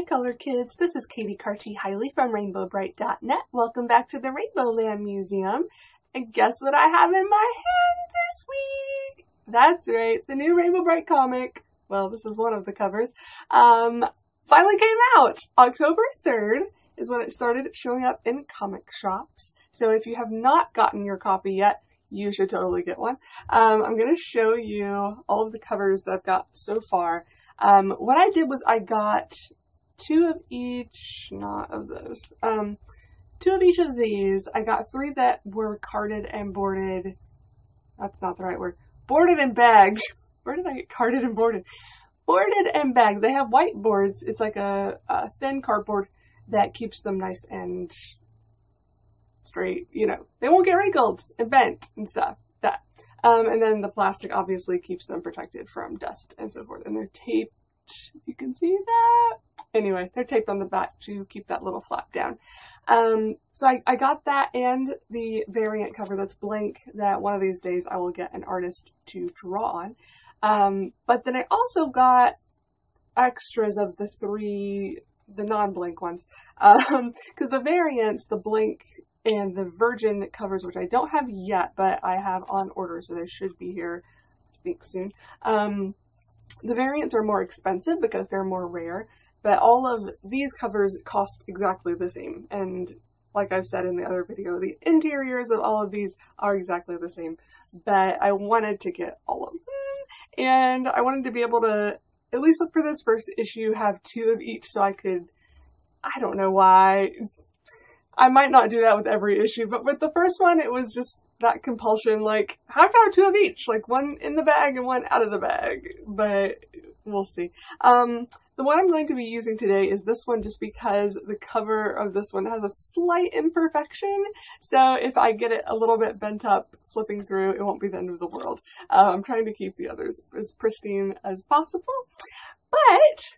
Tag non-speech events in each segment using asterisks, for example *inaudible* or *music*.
Hi color kids, this is Katie Carty Hiley from RainbowBrite.net. Welcome back to the Rainbow Land Museum. And guess what I have in my hand this week? That's right, the new Rainbow Brite comic. Well, this is one of the covers. Um, finally came out October 3rd is when it started showing up in comic shops. So if you have not gotten your copy yet, you should totally get one. Um, I'm going to show you all of the covers that I've got so far. Um, what I did was I got two of each, not of those, um, two of each of these. I got three that were carded and boarded. That's not the right word. Boarded and bagged. *laughs* Where did I get carded and boarded? Boarded and bagged. They have white boards. It's like a, a thin cardboard that keeps them nice and straight. You know, they won't get wrinkled and bent and stuff. That. Um, and then the plastic obviously keeps them protected from dust and so forth. And they're taped, you can see that. Anyway, they're taped on the back to keep that little flap down. Um, so I, I got that and the variant cover that's blank that one of these days I will get an artist to draw on. Um, but then I also got extras of the three, the non-blank ones. Um, *laughs* cause the variants, the blank and the virgin covers, which I don't have yet, but I have on order, so they should be here, I think, soon. Um, the variants are more expensive because they're more rare, but all of these covers cost exactly the same. And like I've said in the other video, the interiors of all of these are exactly the same. But I wanted to get all of them, and I wanted to be able to, at least for this first issue, have two of each so I could, I don't know why, I might not do that with every issue, but with the first one, it was just that compulsion, like, have to have two of each, like one in the bag and one out of the bag, but we'll see. Um, the one I'm going to be using today is this one just because the cover of this one has a slight imperfection, so if I get it a little bit bent up flipping through, it won't be the end of the world. Uh, I'm trying to keep the others as pristine as possible, but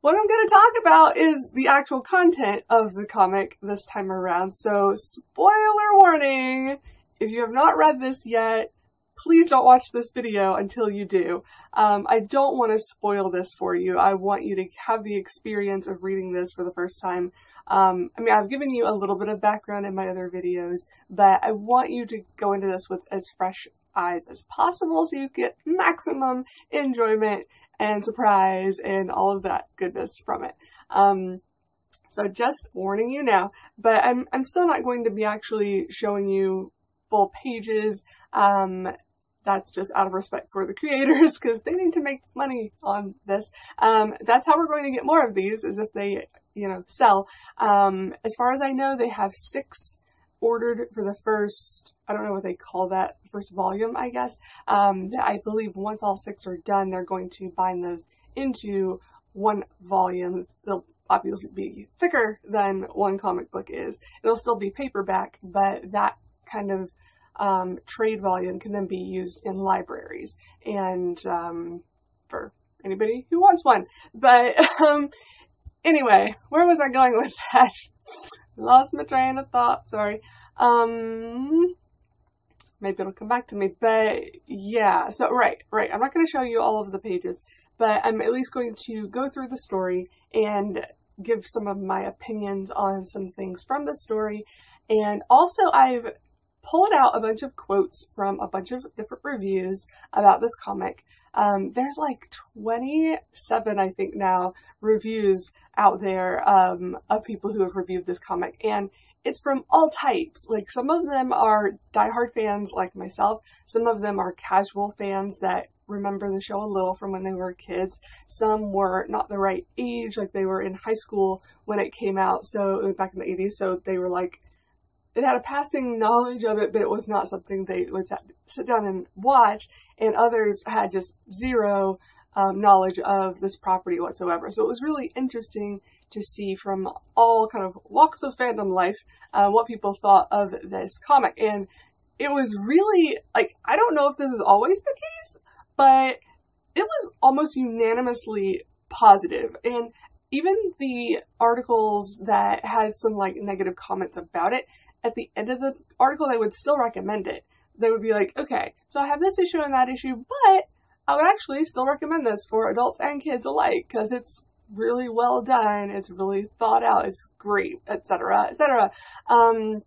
what I'm going to talk about is the actual content of the comic this time around. So, spoiler warning! If you have not read this yet, please don't watch this video until you do. Um, I don't want to spoil this for you. I want you to have the experience of reading this for the first time. Um, I mean, I've given you a little bit of background in my other videos, but I want you to go into this with as fresh eyes as possible so you get maximum enjoyment and surprise and all of that goodness from it. Um, so just warning you now, but I'm, I'm still not going to be actually showing you full pages. Um, that's just out of respect for the creators because they need to make money on this. Um, that's how we're going to get more of these is if they, you know, sell. Um, as far as I know, they have six ordered for the first, I don't know what they call that, first volume, I guess. Um, I believe once all six are done, they're going to bind those into one volume. They'll obviously be thicker than one comic book is. It'll still be paperback, but that kind of um, trade volume can then be used in libraries and um, for anybody who wants one. But *laughs* um, anyway, where was I going with *laughs* that? Lost my train of thought, sorry. Um, maybe it'll come back to me, but yeah, so right, right. I'm not going to show you all of the pages, but I'm at least going to go through the story and give some of my opinions on some things from the story. And also I've pulled out a bunch of quotes from a bunch of different reviews about this comic. Um, there's like 27, I think now, reviews out there um, of people who have reviewed this comic, and it's from all types. Like some of them are diehard fans like myself, some of them are casual fans that remember the show a little from when they were kids. Some were not the right age, like they were in high school when it came out, so back in the 80s, so they were like they had a passing knowledge of it, but it was not something they would sit down and watch. And others had just zero um, knowledge of this property whatsoever. So it was really interesting to see from all kind of walks of fandom life uh, what people thought of this comic. And it was really like I don't know if this is always the case, but it was almost unanimously positive. And even the articles that had some like negative comments about it, at the end of the article, they would still recommend it. They would be like, okay, so I have this issue and that issue, but I would actually still recommend this for adults and kids alike because it's really well done. It's really thought out. It's great, etc., etc. Um,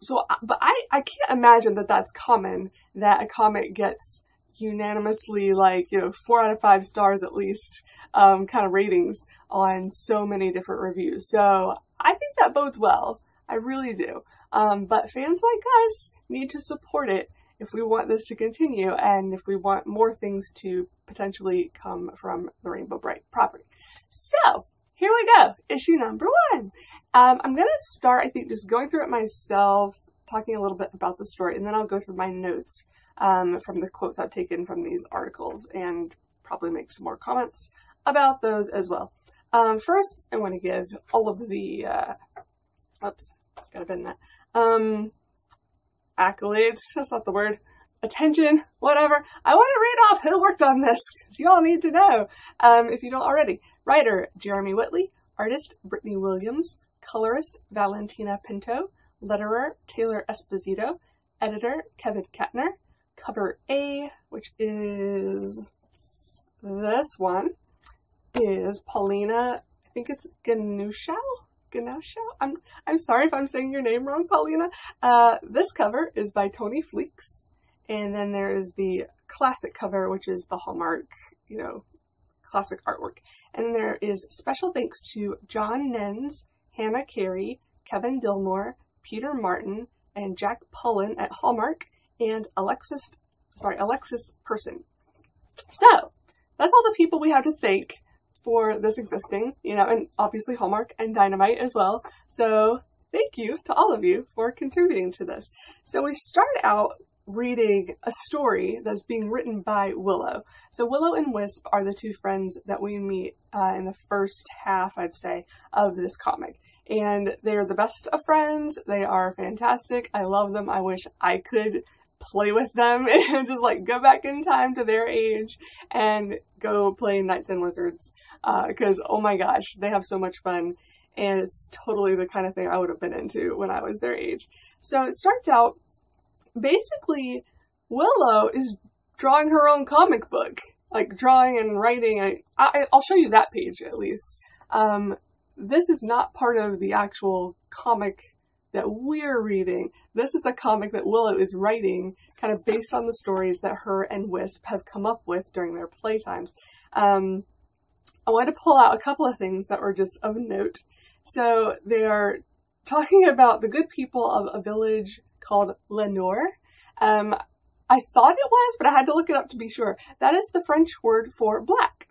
so, but I, I can't imagine that that's common, that a comic gets unanimously like, you know, four out of five stars at least, um, kind of ratings on so many different reviews. So I think that bodes well. I really do. Um, but fans like us need to support it if we want this to continue and if we want more things to potentially come from the Rainbow Brite property. So, here we go, issue number one. Um, I'm going to start, I think, just going through it myself, talking a little bit about the story, and then I'll go through my notes um, from the quotes I've taken from these articles and probably make some more comments about those as well. Um, first, I want to give all of the, uh, oops, gotta bend that, um, accolades, that's not the word, attention, whatever. I want to read off who worked on this, because you all need to know, um, if you don't already. Writer, Jeremy Whitley. Artist, Brittany Williams. Colorist, Valentina Pinto. Letterer, Taylor Esposito. Editor, Kevin Kettner. Cover A, which is this one, is Paulina, I think it's Ganusha? Ganesha? I'm I'm sorry if I'm saying your name wrong, Paulina. Uh, this cover is by Tony Fleecs, and then there is the classic cover, which is the Hallmark, you know, classic artwork. And there is special thanks to John Nens, Hannah Carey, Kevin Dilmore, Peter Martin, and Jack Pullen at Hallmark, and Alexis, sorry, Alexis Person. So that's all the people we have to thank for this existing, you know, and obviously Hallmark and Dynamite as well. So thank you to all of you for contributing to this. So we start out reading a story that's being written by Willow. So Willow and Wisp are the two friends that we meet uh, in the first half, I'd say, of this comic. And they're the best of friends. They are fantastic. I love them. I wish I could play with them *laughs* and just like go back in time to their age and go play Knights and Wizards. Because, uh, oh my gosh, they have so much fun. And it's totally the kind of thing I would have been into when I was their age. So it starts out basically, Willow is drawing her own comic book. Like drawing and writing. I, will show you that page at least. Um, this is not part of the actual comic that we're reading. This is a comic that Willow is writing, kind of based on the stories that her and Wisp have come up with during their playtimes. Um, I want to pull out a couple of things that were just of note. So they are talking *laughs* about the good people of a village called Lenoir. Um, I thought it was, but I had to look it up to be sure. That is the French word for black.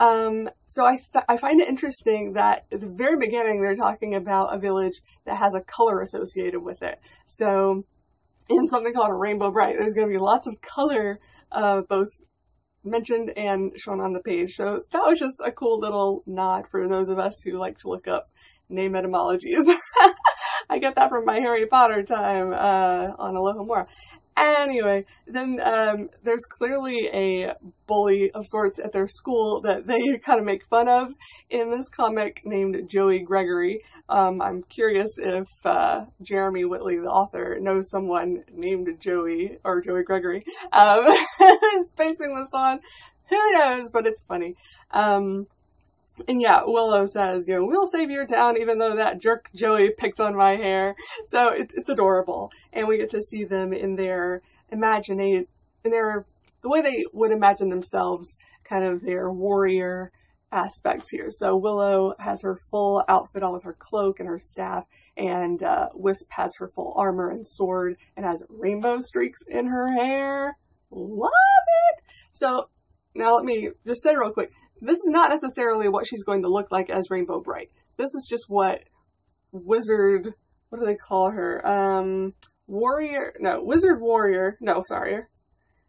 Um, so I, th- I find it interesting that at the very beginning they're talking about a village that has a color associated with it. So in something called a Rainbow Brite, there's going to be lots of color, uh, both mentioned and shown on the page. So that was just a cool little nod for those of us who like to look up name etymologies. *laughs* I get that from my Harry Potter time uh, on Alohomora. Anyway, then um, there's clearly a bully of sorts at their school that they *laughs* kind of make fun of in this comic named Joey Gregory. Um, I'm curious if uh, Jeremy Whitley, the author, knows someone named Joey or Joey Gregory um, *laughs* who's basing this on. Who knows? But it's funny. Um, and yeah, Willow says, you know, we'll save your town even though that jerk Joey picked on my hair. So it's, it's adorable. And we get to see them in their imagination, in their, the way they would imagine themselves, kind of their warrior aspects here. So Willow has her full outfit on with her cloak and her staff, and uh, Wisp has her full armor and sword and has rainbow streaks in her hair. Love it! So now let me just say real quick this is not necessarily what she's going to look like as Rainbow Brite. This is just what Wizard, what do they call her? Um, Warrior, no, Wizard Warrior, no, sorry.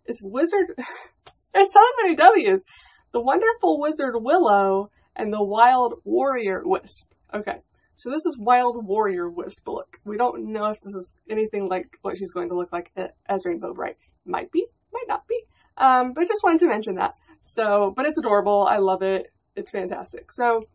It's Wizard, *laughs* there's so many W's. The Wonderful Wizard Willow and the Wild Warrior Wisp. Okay, so this is Wild Warrior Wisp look. We don't know if this is anything like what she's going to look like as Rainbow Brite. Might be, might not be. Um, but just wanted to mention that. So, but it's adorable. I love it. It's fantastic. So,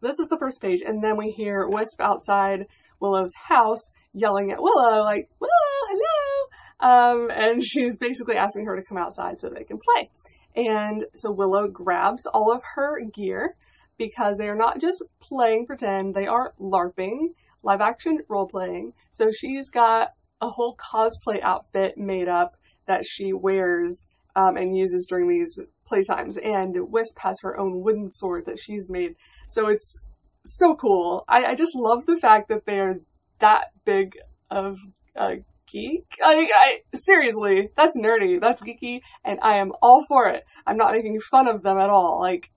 this is the first page, and then we hear Wisp outside Willow's house yelling at Willow, like, Willow, hello! Um, and she's basically asking her to come outside so they can play. And so Willow grabs all of her gear because they are not just playing pretend, they are LARPing, live action role playing. So she's got a whole cosplay outfit made up that she wears um, and uses during these playtimes. And Wisp has her own wooden sword that she's made. So it's so cool. I, I just love the fact that they're that big of a geek. I, I seriously, that's nerdy. That's geeky, and I am all for it. I'm not making fun of them at all. Like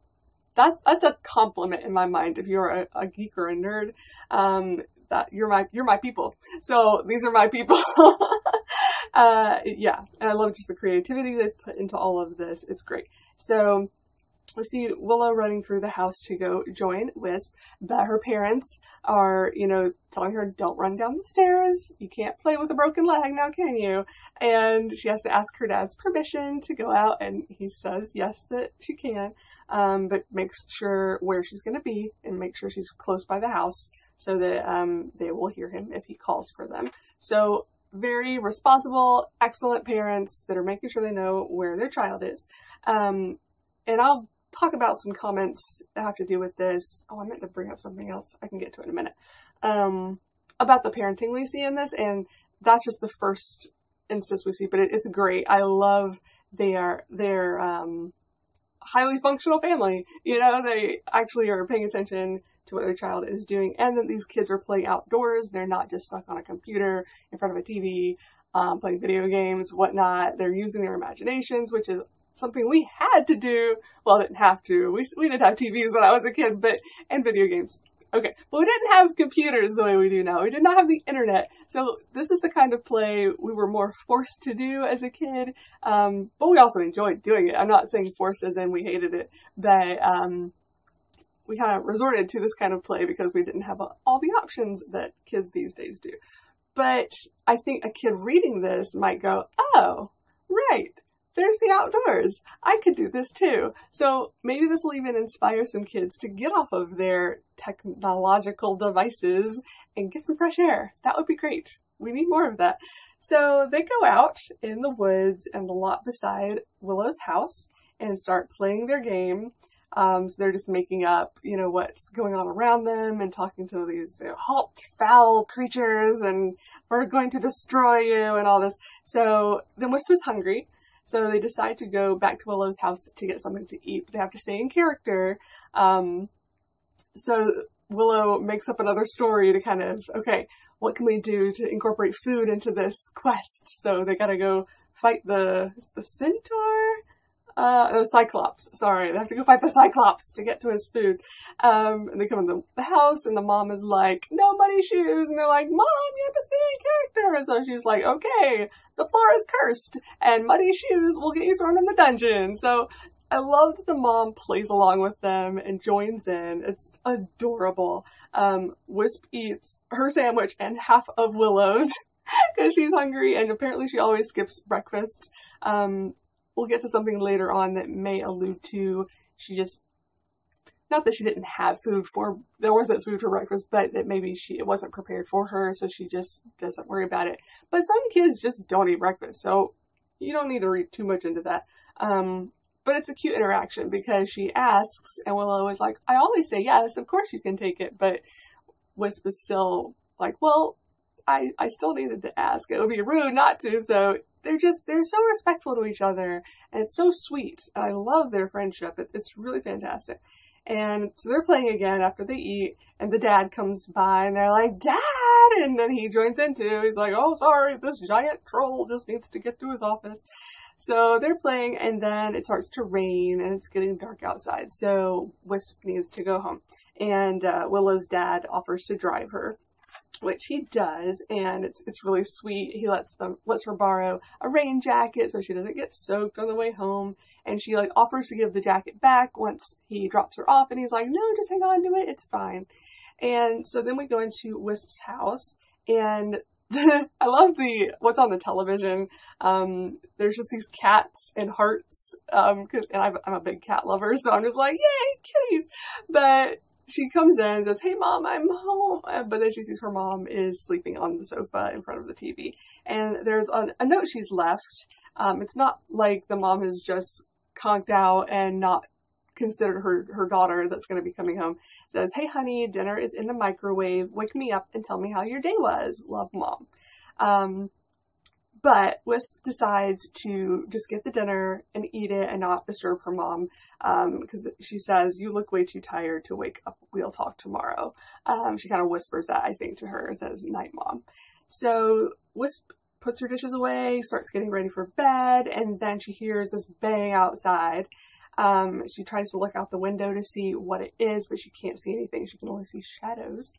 that's that's a compliment in my mind. If you're a, a geek or a nerd, um, that you're my you're my people. So these are my people. *laughs* uh, yeah, and I love just the creativity they put into all of this. It's great. So we see Willow running through the house to go join Wisp, but her parents are, you know, telling her, don't run down the stairs. You can't play with a broken leg now, can you? And she has to ask her dad's permission to go out, and he says yes, that she can, um, but makes sure where she's going to be and make sure she's close by the house so that um, they will hear him if he calls for them. So very responsible, excellent parents that are making sure they know where their child is. Um, and I'll talk about some comments that have to do with this. Oh, I meant to bring up something else. I can get to it in a minute. Um, about the parenting we see in this, and that's just the first instance we see, but it, it's great. I love they are they're um, highly functional family. You know, they actually are paying attention to what their child is doing, and that these kids are playing outdoors. They're not just stuck on a computer in front of a TV, um, playing video games, whatnot. They're using their imaginations, which is something we had to do. Well, didn't have to. We, we did have TVs when I was a kid, but, and video games. Okay, but we didn't have computers the way we do now. We did not have the internet. So this is the kind of play we were more forced to do as a kid. Um, but we also enjoyed doing it. I'm not saying forced as in we hated it, but, um, we kind of resorted to this kind of play because we didn't have all the options that kids these days do. But I think a kid reading this might go, oh, right there's the outdoors. I could do this too. So maybe this will even inspire some kids to get off of their technological devices and get some fresh air. That would be great. We need more of that. So they go out in the woods and the lot beside Willow's house and start playing their game. Um, so they're just making up, you know, what's going on around them and talking to these you know, halt, foul creatures and we're going to destroy you and all this. So then Wisp is hungry. So they decide to go back to Willow's house to get something to eat, but they have to stay in character. Um, so Willow makes up another story to kind of, okay, what can we do to incorporate food into this quest? So they gotta go fight the, the centaur? Uh, no, Cyclops. Sorry, they have to go fight the Cyclops to get to his food. Um, and they come in the house, and the mom is like, "No muddy shoes," and they're like, "Mom, you have to stay in character." And so she's like, "Okay, the floor is cursed, and muddy shoes will get you thrown in the dungeon." So I love that the mom plays along with them and joins in. It's adorable. Um, Wisp eats her sandwich and half of Willow's *laughs* because she's hungry, and apparently she always skips breakfast. Um, we'll get to something later on that may allude to she just not that she didn't have food for there wasn't food for breakfast but that maybe she it wasn't prepared for her so she just doesn't worry about it but some kids just don't eat breakfast so you don't need to read too much into that um, but it's a cute interaction because she asks and willow is like i always say yes of course you can take it but wisp is still like well I, I still needed to ask. It would be rude not to. So they're just they're so respectful to each other and it's so sweet. I love their friendship. It, it's really fantastic. And so they're playing again after they eat and the dad comes by and they're like dad! And then he joins in too. He's like oh sorry this giant troll just needs to get to his office. So they're playing and then it starts to rain and it's getting dark outside. So wisp needs to go home. And uh, willow's dad offers to drive her which he does, and it's it's really sweet. He lets them lets her borrow a rain jacket so she doesn't get soaked on the way home, and she like offers to give the jacket back once he drops her off, and he's like, "No, just hang on to it, it's fine." And so then we go into Wisp's house, and *laughs* I love the what's on the television. Um, there's just these cats and hearts, um, and I'm, I'm a big cat lover, so I'm just like, yay, kitties! But she comes in and says, Hey mom, I'm home. Uh, but then she sees her mom is sleeping on the sofa in front of the TV. And there's a, a note she's left. Um, it's not like the mom has just conked out and not considered her, her daughter that's going to be coming home. Says, Hey, honey, dinner is in the microwave. Wake me up and tell me how your day was. Love, mom. Um, but Wisp decides to just get the dinner and eat it and not disturb her mom because um, she says, You look way too tired to wake up. We'll talk tomorrow. Um, she kind of whispers that, I think, to her and says, Night, mom. So Wisp puts her dishes away, starts getting ready for bed, and then she hears this bang outside. Um, she tries to look out the window to see what it is, but she can't see anything. She can only see shadows.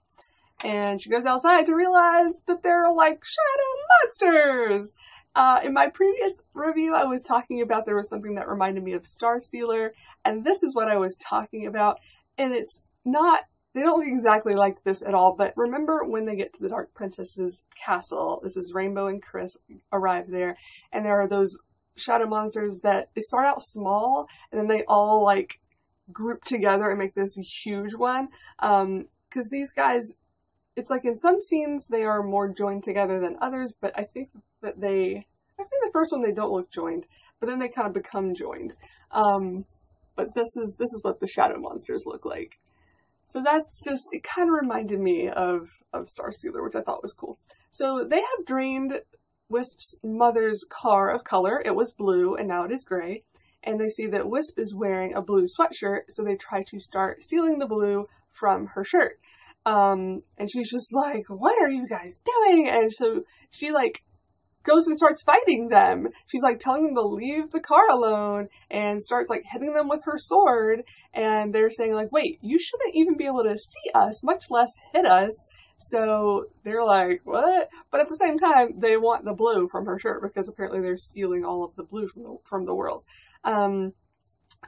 And she goes outside to realize that there are like shadow monsters. Uh, in my previous review, I was talking about there was something that reminded me of Star Stealer, and this is what I was talking about. And it's not, they don't look exactly like this at all, but remember when they get to the Dark Princess's castle, this is Rainbow and Chris arrive there, and there are those shadow monsters that they start out small, and then they all like group together and make this huge one. Um, cause these guys, it's like in some scenes they are more joined together than others, but I think that they, I think the first one they don't look joined, but then they kind of become joined. Um, but this is this is what the shadow monsters look like. So that's just it kind of reminded me of of Star Stealer, which I thought was cool. So they have drained Wisp's mother's car of color. It was blue and now it is gray. And they see that Wisp is wearing a blue sweatshirt, so they try to start stealing the blue from her shirt. Um, and she's just like, what are you guys doing? And so she like goes and starts fighting them. She's like telling them to leave the car alone and starts like hitting them with her sword. And they're saying like, wait, you shouldn't even be able to see us, much less hit us. So they're like, what? But at the same time, they want the blue from her shirt because apparently they're stealing all of the blue from the, from the world. Um,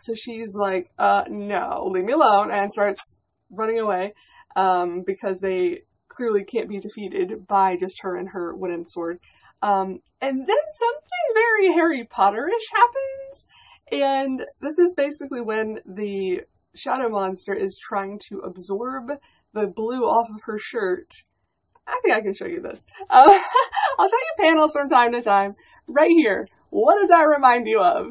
so she's like, uh, no, leave me alone and starts running away um, because they clearly can't be defeated by just her and her wooden sword. Um, and then something very Harry Potterish happens, and this is basically when the shadow monster is trying to absorb the blue off of her shirt. I think I can show you this. Uh, *laughs* I'll show you panels from time to time. Right here. What does that remind you of?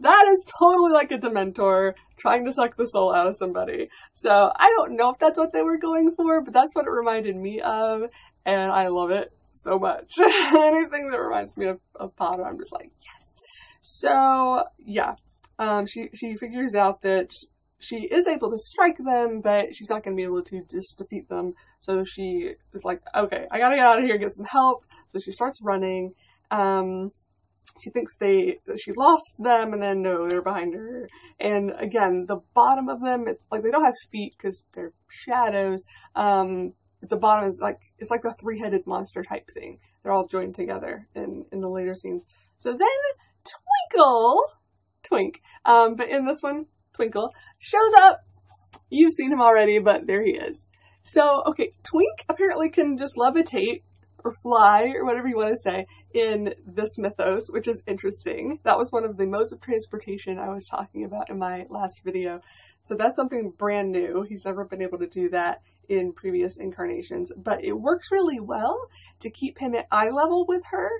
That is totally like a Dementor trying to suck the soul out of somebody. So I don't know if that's what they were going for, but that's what it reminded me of, and I love it so much. *laughs* Anything that reminds me of, of Potter, I'm just like, yes. So yeah, um, she she figures out that she is able to strike them, but she's not going to be able to just defeat them. So she is like, okay, I gotta get out of here, get some help. So she starts running. Um, she thinks they she lost them, and then no, they're behind her. And again, the bottom of them, it's like they don't have feet because they're shadows. Um, the bottom is like it's like a three-headed monster type thing. They're all joined together in in the later scenes. So then Twinkle, Twink, um, but in this one, Twinkle shows up. You've seen him already, but there he is. So okay, Twink apparently can just levitate or fly or whatever you want to say in this mythos, which is interesting. That was one of the modes of transportation I was talking about in my last video. So that's something brand new. He's never been able to do that in previous incarnations, but it works really well to keep him at eye level with her.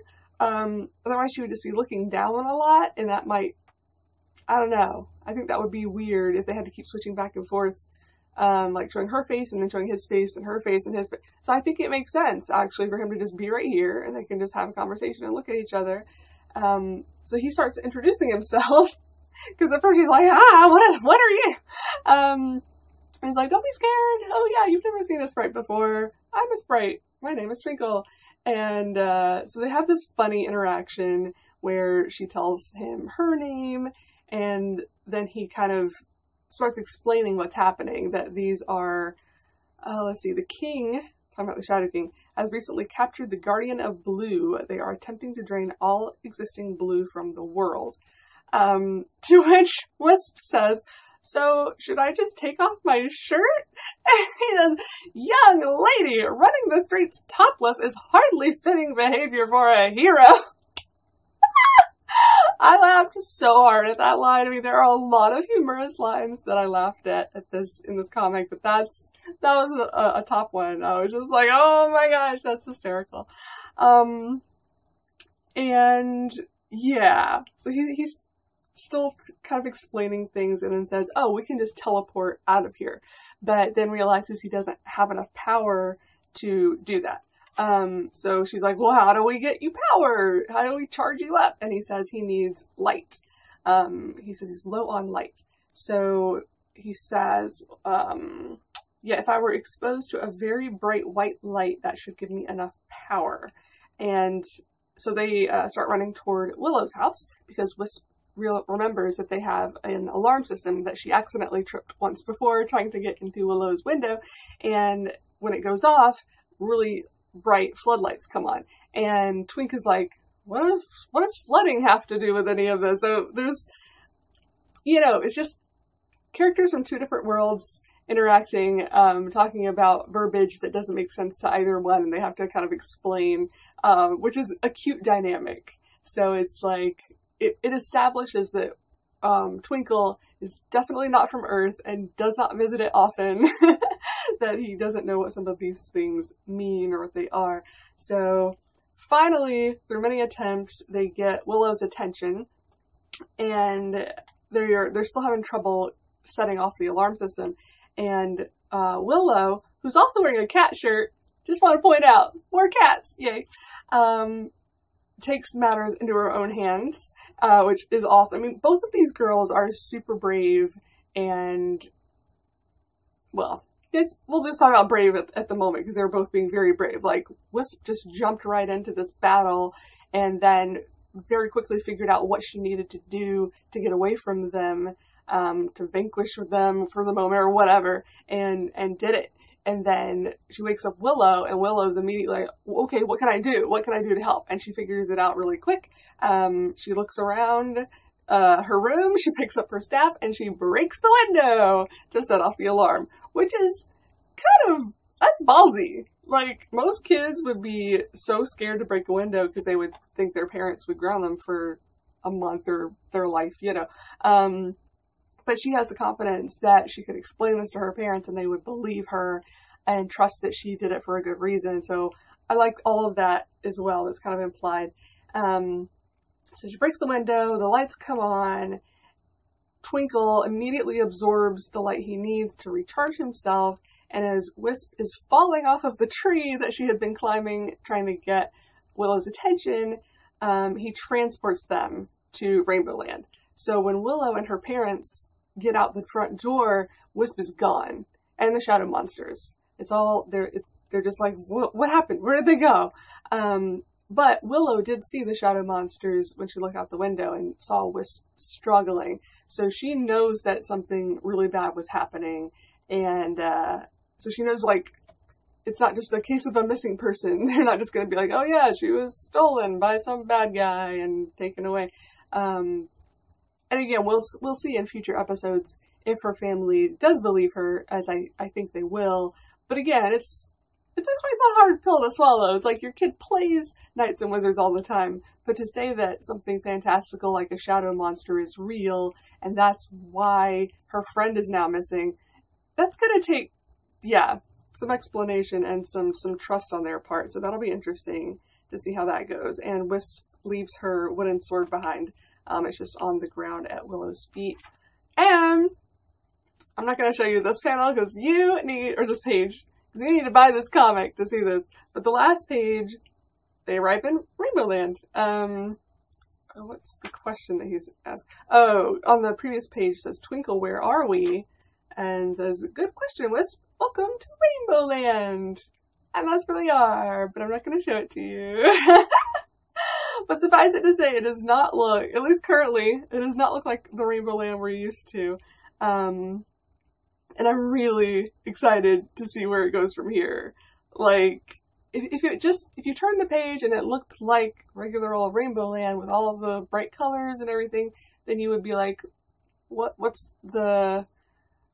Um, otherwise, she would just be looking down a lot, and that might, I don't know. I think that would be weird if they had to keep switching back and forth, um, like showing her face and then showing his face and her face and his face. So I think it makes sense actually for him to just be right here and they can just have a conversation and look at each other. Um, so he starts introducing himself *laughs* because at first he's like, ah, what is, what are you? Um, He's like, don't be scared. Oh yeah, you've never seen a sprite before. I'm a sprite. My name is Twinkle. And uh, so they have this funny interaction where she tells him her name, and then he kind of starts explaining what's happening. That these are, oh, let's see, the king, talking about the Shadow King, has recently captured the Guardian of Blue. They are attempting to drain all existing blue from the world. Um, *laughs* to which Wisp says, so should I just take off my shirt? *laughs* says, young lady, running the streets topless is hardly fitting behavior for a hero. *laughs* I laughed so hard at that line. I mean, there are a lot of humorous lines that I laughed at at this in this comic, but that's that was a, a top one. I was just like, oh my gosh, that's hysterical. Um, and yeah, so he, he's still kind of explaining things and then says, oh, we can just teleport out of here. But then realizes he doesn't have enough power to do that. Um, so she's like, well, how do we get you power? How do we charge you up? And he says he needs light. Um, he says he's low on light. So he says, um, yeah, if I were exposed to a very bright white light, that should give me enough power. And so they uh, start running toward Willow's house because Wisp real remembers that they have an alarm system that she accidentally tripped once before trying to get into Willow's window. And when it goes off, really bright floodlights come on. And Twink is like, what if, what does flooding have to do with any of this? So there's, you know, it's just characters from two different worlds interacting, um, talking about verbiage that doesn't make sense to either one, and they have to kind of explain, um, which is a cute dynamic. So it's like, it, it establishes that um, Twinkle is definitely not from Earth and does not visit it often, *laughs* *laughs* that he doesn't know what some of these things mean or what they are. So finally, through many attempts, they get Willow's attention, and they're they're still having trouble setting off the alarm system. And uh, Willow, who's also wearing a cat shirt, just want to point out more cats, yay! Um, takes matters into her own hands, uh, which is awesome. I mean, both of these girls are super brave and, well, just, we'll just talk about brave at, at the moment because they're both being very brave. Like, Wisp just jumped right into this battle and then very quickly figured out what she needed to do to get away from them, um, to vanquish them for the moment or whatever, and, and did it. And then she wakes up Willow, and Willow's immediately like, okay, what can I do? What can I do to help? And she figures it out really quick. Um, she looks around uh, her room, *laughs* she picks up her staff, and she breaks the window to set off the alarm, which is kind of, that's ballsy. Like, most kids would be so scared to break a window because they would think their parents would ground them for a month or their life, you know. Um, but she has the confidence that she could explain this to her parents and they would believe her and trust that she did it for a good reason. So I like all of that as well. That's kind of implied. Um, so she breaks the window, the lights come on. Twinkle immediately absorbs the light he needs to recharge himself, and as Wisp is falling off of the tree that she had been climbing, trying to get Willow's attention, um, he transports them to Rainbow Land. So when Willow and her parents get out the front door, Wisp is gone, and the shadow monsters. It's all they're they're just like, what, what happened? Where did they go? Um, but Willow did see the shadow monsters when she looked out the window and saw Wisp struggling, so she knows that something really bad was happening, and uh, so she knows like it's not just a case of a missing person. *laughs* They're not just going to be like, oh yeah, she was stolen by some bad guy and taken away. Um, and again, we'll we'll see in future episodes if her family does believe her, as I, I think they will. But again, it's it's a a hard pill to swallow. It's like your kid plays knights and wizards all the time, but to say that something fantastical like a shadow monster is real and that's why her friend is now missing, that's gonna take yeah some explanation and some some trust on their part. So that'll be interesting to see how that goes. And Wisp leaves her wooden sword behind. Um, it's just on the ground at Willow's feet. And I'm not going to show you this panel because you need, or this page, because you need to buy this comic to see this. But the last page, they arrive in Rainbow Land. Um, oh, what's the question that he's asked? Oh, on the previous page says, Twinkle, where are we? And says, good question, Wisp. Welcome to Rainbow Land. And that's where they are, but I'm not going to show it to you. *laughs* But suffice it to say, it does not look, at least currently, it does not look like the Rainbow Land we're used to. Um, and I'm really excited to see where it goes from here. Like, if, it just, if you turn the page and it looked like regular old Rainbow Land with all the bright colors and everything, then you would be like, what, what's the,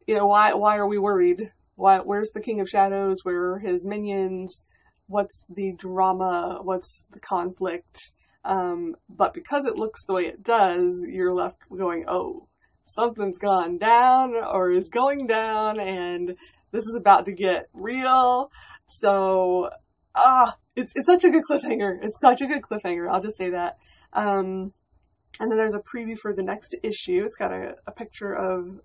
you know, why, why are we worried? Why, where's the King of Shadows? Where are his minions? What's the drama? What's the conflict? Um, but because it looks the way it does, you're left going, oh, something's gone down or is going down and this is about to get real. So, ah, it's, it's such a good cliffhanger. It's such a good cliffhanger. I'll just say that. Um, And then there's a preview for the next issue. It's got a, a picture of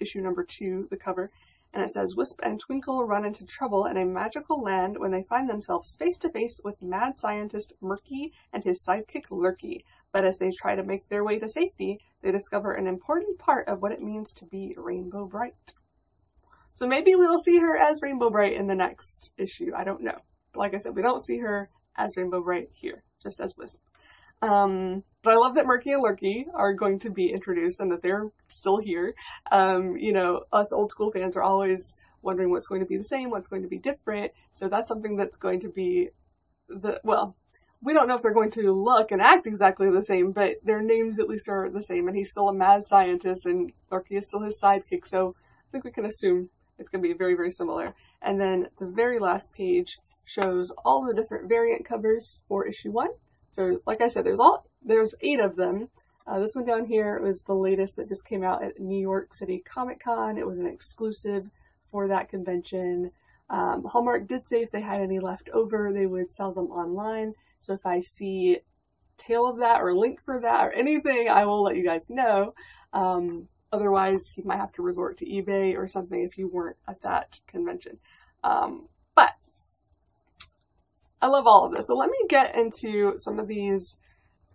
issue number two, the cover, and it says Wisp and Twinkle run into trouble in a magical land when they find themselves face to face with mad scientist Murky and his sidekick Lurky. But as they try to make their way to safety, they discover an important part of what it means to be Rainbow Brite. So maybe we'll see her as Rainbow Brite in the next issue. I don't know. Like I said, we don't see her as Rainbow Brite here, just as Wisp. Um, but I love that Murky and Lurky are going to be introduced and that they're still here. Um, you know, us old school fans are always wondering what's going to be the same, what's going to be different. So that's something that's going to be the, well, we don't know if they're going to look and act exactly the same, but their names at least are the same. And he's still a mad scientist and Lurky is still his sidekick. So I think we can assume it's going to be very, very similar. And then the very last page shows all the different variant covers for issue one. So, like I said, there's all there's eight of them. Uh, this one down here was the latest that just came out at New York City Comic Con. It was an exclusive for that convention. Um, Hallmark did say if they had any left over, they would sell them online. So if I see tail of that or link for that or anything, I will let you guys know. Um, otherwise, you might have to resort to eBay or something if you weren't at that convention. Um, I love all of this. So let me get into some of these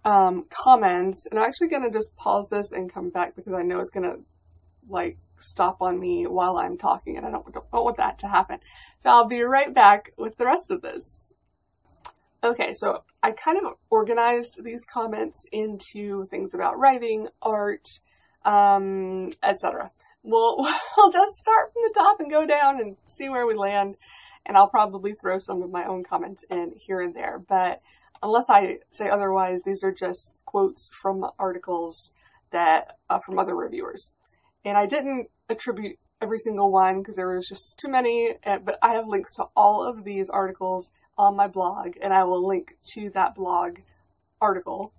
um, comments, and I'm actually going to just pause this and come back because I know it's going to like stop on me while I'm talking, and I don't, don't, don't want that to happen. So I'll be right back with the rest of this. Okay, so I kind of organized these comments into things about writing, art, um, etc. We'll, *laughs* we'll just start from the top and go down and see where we land and I'll probably throw some of my own comments in here and there. But unless I say otherwise, these are just quotes from articles that uh, from other reviewers. And I didn't attribute every single one because there was just too many. Uh, but I have links to all of these articles on my blog, and I will link to that blog article.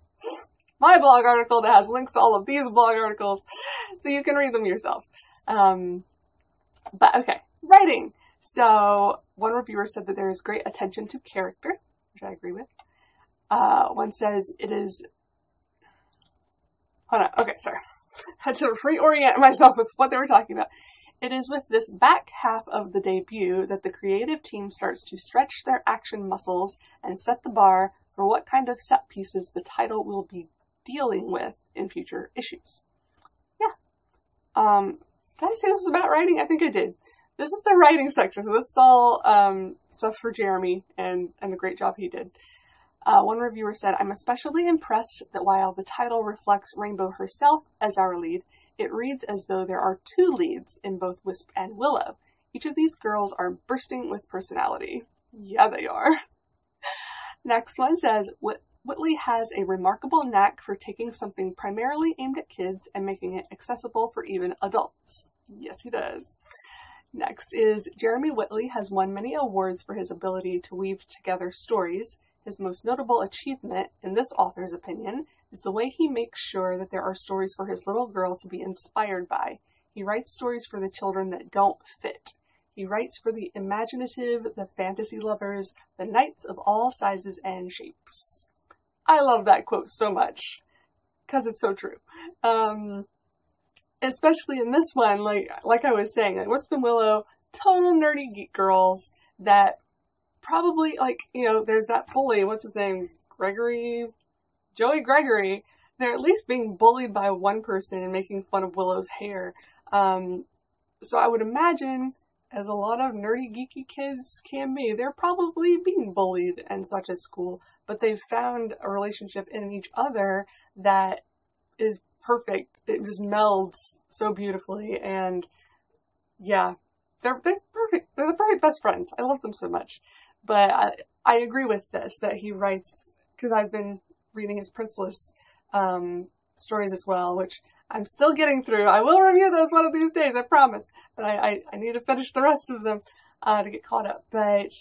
My blog article that has links to all of these blog articles, so you can read them yourself. Um, but okay, writing. So one reviewer said that there is great attention to character, which I agree with. Uh, one says it is. Hold on. Okay, sorry. *laughs* had to reorient myself with what they were talking about. It is with this back half of the debut that the creative team starts to stretch their action muscles and set the bar for what kind of set pieces the title will be dealing with in future issues. Yeah. Um, did I say this was about writing? I think I did. This is the writing section, so this is all um, stuff for Jeremy and, and the great job he did. Uh, one reviewer said, I'm especially impressed that while the title reflects Rainbow herself as our lead, it reads as though there are two leads in both Wisp and Willow. Each of these girls are bursting with personality. Yeah, they are. Next one says, Whitley has a remarkable knack for taking something primarily aimed at kids and making it accessible for even adults. Yes, he does. Next is Jeremy Whitley has won many awards for his ability to weave together stories. His most notable achievement, in this author's opinion, is the way he makes sure that there are stories for his little girl to be inspired by. He writes stories for the children that don't fit. He writes for the imaginative, the fantasy lovers, the knights of all sizes and shapes. I love that quote so much because it's so true. Um, especially in this one, like like I was saying, like Wisp and Willow, total nerdy geek girls that probably like you know, there's that bully. What's his name? Gregory, Joey Gregory. They're at least being bullied by one person and making fun of Willow's hair. Um, so I would imagine, as a lot of nerdy geeky kids can be, they're probably being bullied and such at school. But they've found a relationship in each other that is perfect. It just melds so beautifully, and yeah, they're they're perfect. They're the perfect best friends. I love them so much. But I I agree with this that he writes because I've been reading his Princeless um, stories as well, which I'm still getting through. I will review those one of these days, I promise. But I I, I need to finish the rest of them uh, to get caught up. But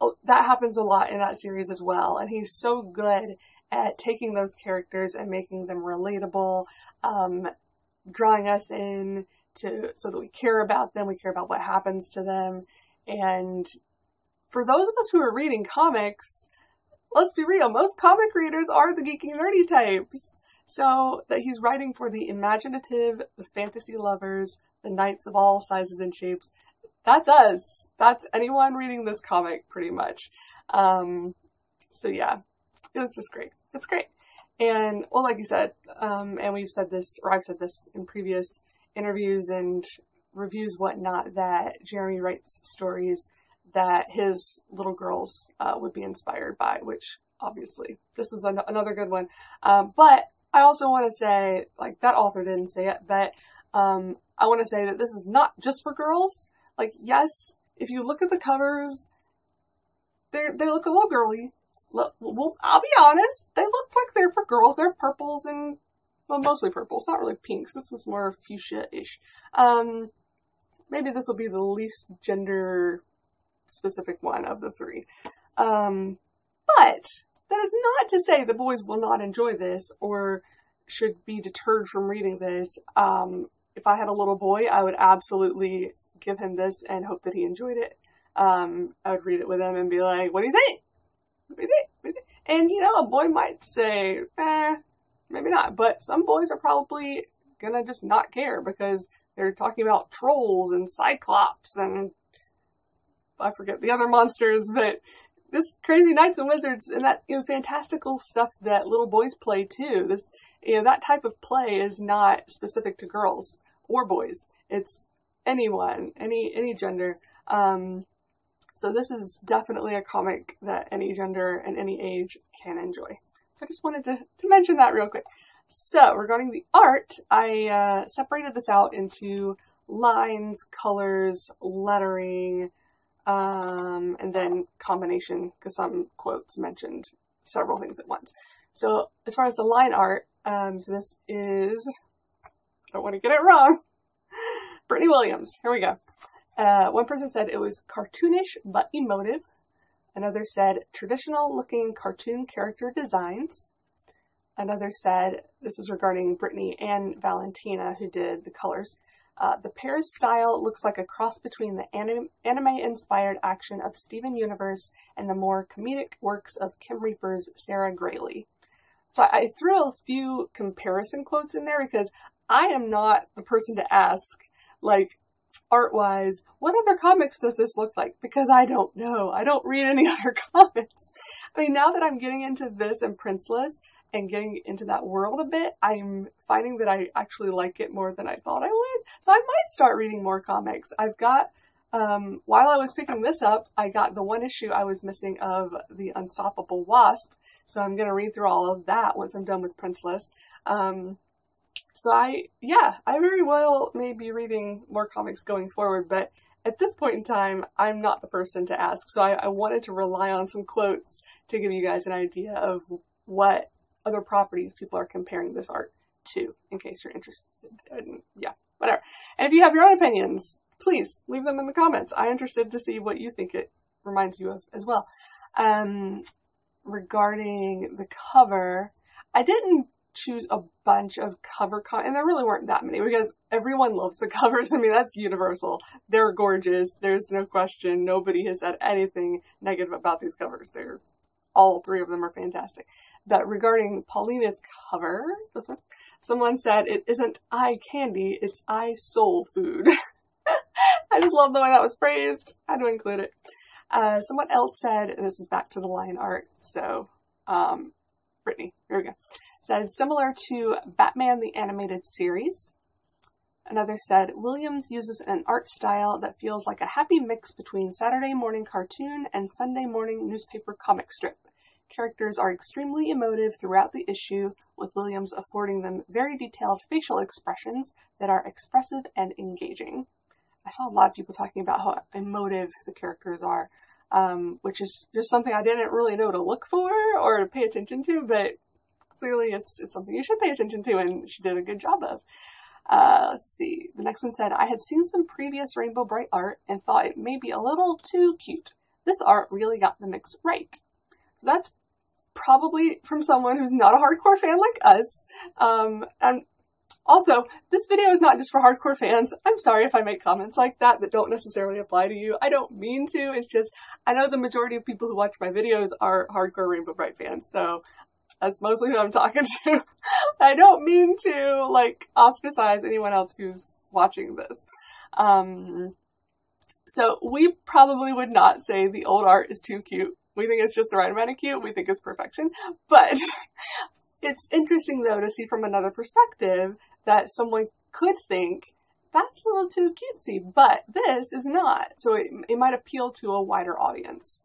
oh, that happens a lot in that series as well, and he's so good at taking those characters and making them relatable, um, drawing us in to so that we care about them, we care about what happens to them, and for those of us who are reading comics, let's be real, most comic readers are the geeky nerdy types. So that he's writing for the imaginative, the fantasy lovers, the knights of all sizes and shapes. That's us. That's anyone reading this comic, pretty much. Um, so yeah, it was just great. It's great. And well, like you said, um, and we've said this, or I've said this in previous interviews and reviews, whatnot, that Jeremy writes stories that his little girls uh, would be inspired by, which obviously this is an- another good one. Um, but I also want to say, like that author didn't say it, but um, I want to say that this is not just for girls. Like, yes, if you look at the covers, they they look a little girly. Well, I'll be honest, they look like they're for girls. They're purples and well, mostly purples, not really pinks. This was more fuchsia-ish. Um, maybe this will be the least gender specific one of the three. Um, but that is not to say the boys will not enjoy this or should be deterred from reading this. Um, if I had a little boy, I would absolutely give him this and hope that he enjoyed it. Um, I would read it with him and be like, what do you think? And, you know, a boy might say, eh, maybe not. But some boys are probably gonna just not care because they're talking about trolls and cyclops and I forget the other monsters, but this crazy knights and wizards and that you know fantastical stuff that little boys play too. This you know that type of play is not specific to girls or boys. It's anyone, any any gender. Um, so this is definitely a comic that any gender and any age can enjoy. So I just wanted to, to mention that real quick. So regarding the art, I uh, separated this out into lines, colors, lettering, um, and then combination, because some quotes mentioned several things at once. So as far as the line art, um, so this is, I don't want to get it wrong, *laughs* Brittany Williams. Here we go. Uh, one person said it was cartoonish but emotive. Another said traditional looking cartoon character designs. Another said, this is regarding Brittany and Valentina who did the colors. Uh, the pair's style looks like a cross between the anim- anime-inspired action of Steven Universe and the more comedic works of Kim Reaper's Sarah Graley. So I, I threw a few comparison quotes in there because I am not the person to ask, like, art-wise, what other comics does this look like? Because I don't know. I don't read any *laughs* other comics. I mean, now that I'm getting into this and Princeless, and getting into that world a bit, I'm finding that I actually like it more than I thought I would. So I might start reading more comics. I've got, um, while I was picking this up, I got the one issue I was missing of The Unstoppable Wasp. So I'm going to read through all of that once I'm done with Princeless. Um, so I, yeah, I very well may be reading more comics going forward, but at this point in time, I'm not the person to ask. So I, I wanted to rely on some quotes to give you guys an idea of what other properties people are comparing this art to, in case you're interested. Yeah, whatever. And if you have your own opinions, please leave them in the comments. I'm interested to see what you think it reminds you of as well. Um, regarding the cover, I didn't choose a bunch of cover con- and there really weren't that many because everyone loves the *laughs* covers. I mean, that's universal. They're gorgeous. There's no question. Nobody has said anything negative about these covers. They're all three of them are fantastic. But regarding Paulina's cover, this one, someone said it isn't eye candy, it's eye soul food. *laughs* I just love the way that was phrased. I had to include it. Uh, someone else said, and this is back to the line art, so, um, Brittany, here we go. Said, similar to Batman the Animated Series. Another said, Williams uses an art style that feels like a happy mix between Saturday morning cartoon and Sunday morning newspaper comic strip. Characters are extremely emotive throughout the issue, with Williams affording them very detailed facial expressions that are expressive and engaging. I saw a lot of people talking about how emotive the characters are, um, which is just something I didn't really know to look for or to pay attention to, but clearly it's it's something you should pay attention to, and she did a good job of. Uh, let's see. The next one said, I had seen some previous Rainbow Brite art and thought it may be a little too cute. This art really got the mix right. So that's probably from someone who's not a hardcore fan like us. Um, and also, this video is not just for hardcore fans. I'm sorry if I make comments like that that don't necessarily apply to you. I don't mean to. It's just, I know the majority of people who watch my videos are hardcore Rainbow Brite fans. So That's mostly who I'm talking to. *laughs* I don't mean to like ostracize anyone else who's watching this. Um, so we probably would not say the old art is too cute. We think it's just the right amount of cute. We think it's perfection. But *laughs* it's interesting though to see from another perspective that someone could think that's a little too cutesy, but this is not. So it, it might appeal to a wider audience.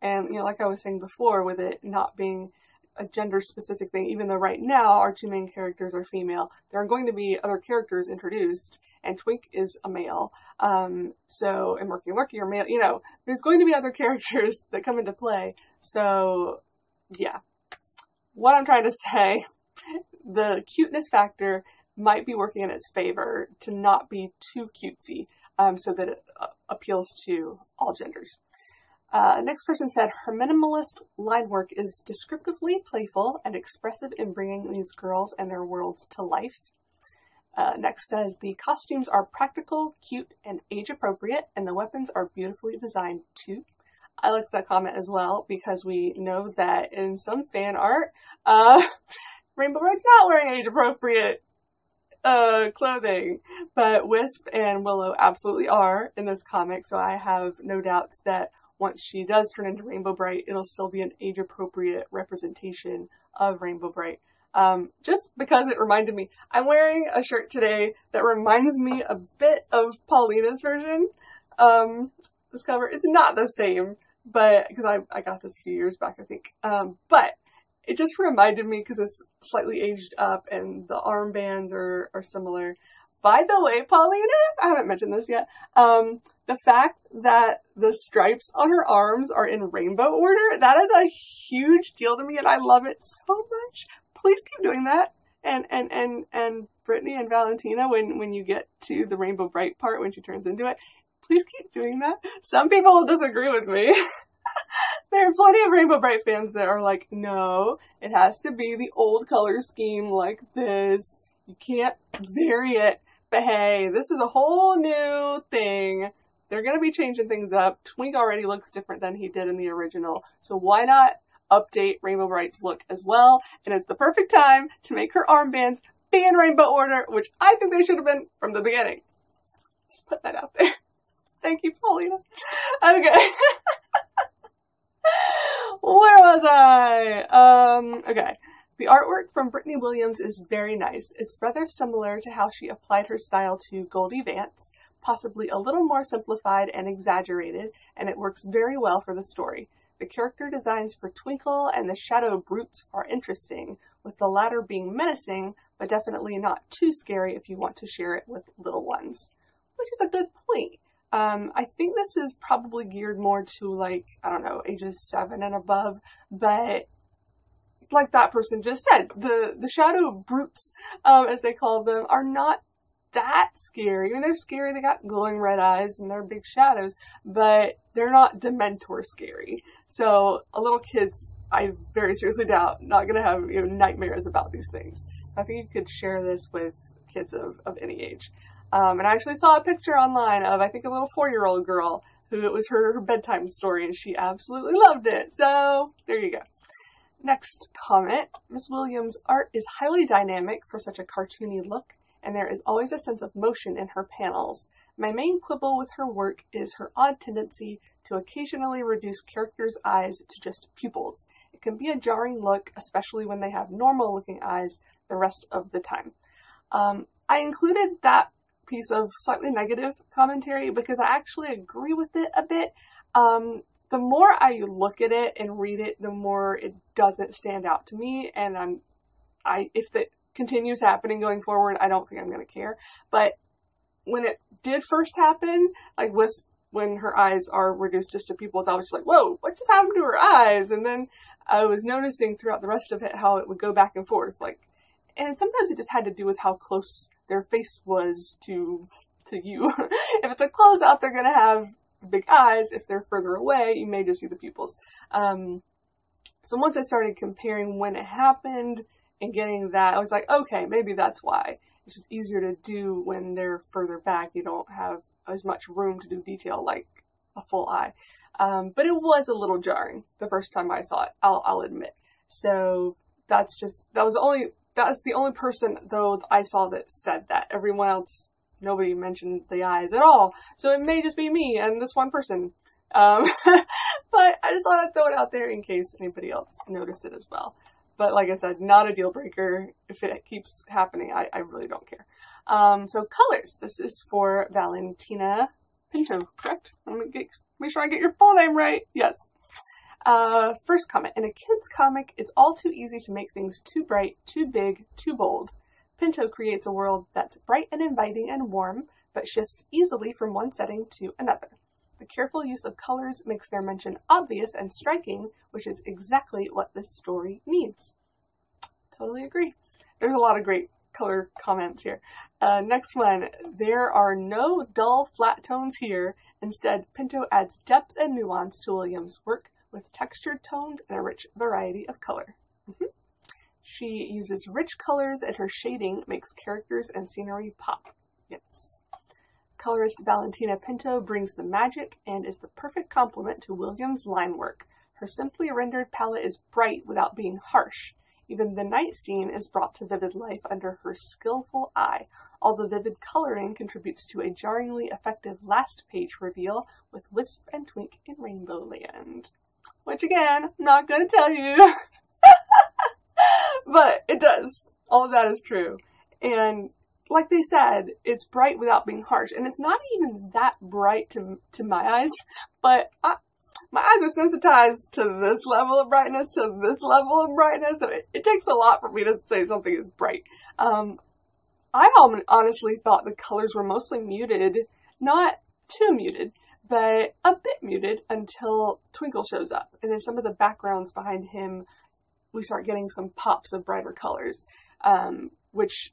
And, you know, like I was saying before, with it not being a gender specific thing, even though right now our two main characters are female, there are going to be other characters introduced, and Twink is a male. Um, so, and Murky Lurky are male, you know, there's going to be other *laughs* characters that come into play. So, yeah. What I'm trying to say, the cuteness factor might be working in its favor to not be too cutesy um, so that it uh, appeals to all genders. Uh, next person said her minimalist line work is descriptively playful and expressive in bringing these girls and their worlds to life. Uh, next says the costumes are practical, cute, and age appropriate, and the weapons are beautifully designed too. I liked that comment as well because we know that in some fan art, uh, *laughs* Rainbow Brite's not wearing age appropriate uh, clothing. But Wisp and Willow absolutely are in this comic, so I have no doubts that once she does turn into Rainbow Brite, it'll still be an age appropriate representation of Rainbow Brite. Um, just because it reminded me, I'm wearing a shirt today that reminds me a bit of Paulina's version. Um, this cover, it's not the same, but because I, I got this a few years back, I think. Um, but it just reminded me because it's slightly aged up and the armbands are, are similar. By the way, Paulina, I haven't mentioned this yet. Um, the fact that the stripes on her arms are in rainbow order, that is a huge deal to me and I love it so much. Please keep doing that. And, and, and, and Brittany and Valentina, when, when you get to the Rainbow Brite part, when she turns into it, please keep doing that. Some people will disagree with me. *laughs* there are plenty of Rainbow Brite fans that are like, no, it has to be the old color scheme like this. You can't vary it. But hey, this is a whole new thing. They're going to be changing things up. Twink already looks different than he did in the original. So why not update Rainbow Brite's look as well? And it's the perfect time to make her armbands be in rainbow order, which I think they should have been from the beginning. Just put that out there. *laughs* Thank you, Paulina. *laughs* Okay. *laughs* Where was I? Um, okay. The artwork from Brittany Williams is very nice. It's rather similar to how she applied her style to Goldie Vance, possibly a little more simplified and exaggerated, and it works very well for the story. The character designs for Twinkle and the Shadow Brutes are interesting, with the latter being menacing, but definitely not too scary if you want to share it with little ones. Which is a good point. Um, I think this is probably geared more to like, I don't know, ages seven and above, but like that person just said, the, the shadow brutes, um, as they call them, are not that scary. I mean, they're scary. They got glowing red eyes and they're big shadows, but they're not Dementor scary. So a little kid's, I very seriously doubt, not going to have you know, nightmares about these things. So I think you could share this with kids of, of any age. Um, and I actually saw a picture online of, I think, a little four year old girl who it was her, her bedtime story and she absolutely loved it. So there you go. Next comment Miss Williams' art is highly dynamic for such a cartoony look, and there is always a sense of motion in her panels. My main quibble with her work is her odd tendency to occasionally reduce characters' eyes to just pupils. It can be a jarring look, especially when they have normal looking eyes the rest of the time. Um, I included that piece of slightly negative commentary because I actually agree with it a bit. Um, the more I look at it and read it, the more it doesn't stand out to me, and I'm, I if that continues happening going forward, I don't think I'm going to care. But when it did first happen, like Wisp, when her eyes are reduced just to pupils, I was just like, whoa, what just happened to her eyes? And then I was noticing throughout the rest of it how it would go back and forth, like, and sometimes it just had to do with how close their face was to to you. *laughs* if it's a close up, they're gonna have big eyes. If they're further away, you may just see the pupils. Um, so once I started comparing when it happened and getting that, I was like, okay, maybe that's why. It's just easier to do when they're further back. You don't have as much room to do detail like a full eye. Um, but it was a little jarring the first time I saw it, I'll, I'll admit. So that's just that was the only that's the only person though I saw that said that. Everyone else, nobody mentioned the eyes at all. So it may just be me and this one person. Um, *laughs* but I just thought I'd throw it out there in case anybody else noticed it as well. But like I said, not a deal breaker. If it keeps happening, I, I really don't care. Um, so colors. This is for Valentina Pinto, correct? Let me get, make sure I get your full name right. Yes. Uh, first comment. In a kid's comic, it's all too easy to make things too bright, too big, too bold. Pinto creates a world that's bright and inviting and warm, but shifts easily from one setting to another. The careful use of colors makes their mention obvious and striking, which is exactly what this story needs. Totally agree. There's a lot of great color comments here. Uh, next one. There are no dull flat tones here. Instead, Pinto adds depth and nuance to William's work with textured tones and a rich variety of color. She uses rich colors and her shading makes characters and scenery pop. Yes. Colorist Valentina Pinto brings the magic and is the perfect complement to William's line work. Her simply rendered palette is bright without being harsh. Even the night scene is brought to vivid life under her skillful eye. All the vivid coloring contributes to a jarringly effective last page reveal with Wisp and Twink in Rainbow Land. Which again, I'm not gonna tell you. *laughs* but it does. All of that is true. And like they said, it's bright without being harsh. And it's not even that bright to, to my eyes, but I, my eyes are sensitized to this level of brightness, to this level of brightness. So it, it takes a lot for me to say something is bright. Um, I honestly thought the colors were mostly muted, not too muted, but a bit muted until Twinkle shows up. And then some of the backgrounds behind him, we start getting some pops of brighter colors, um, which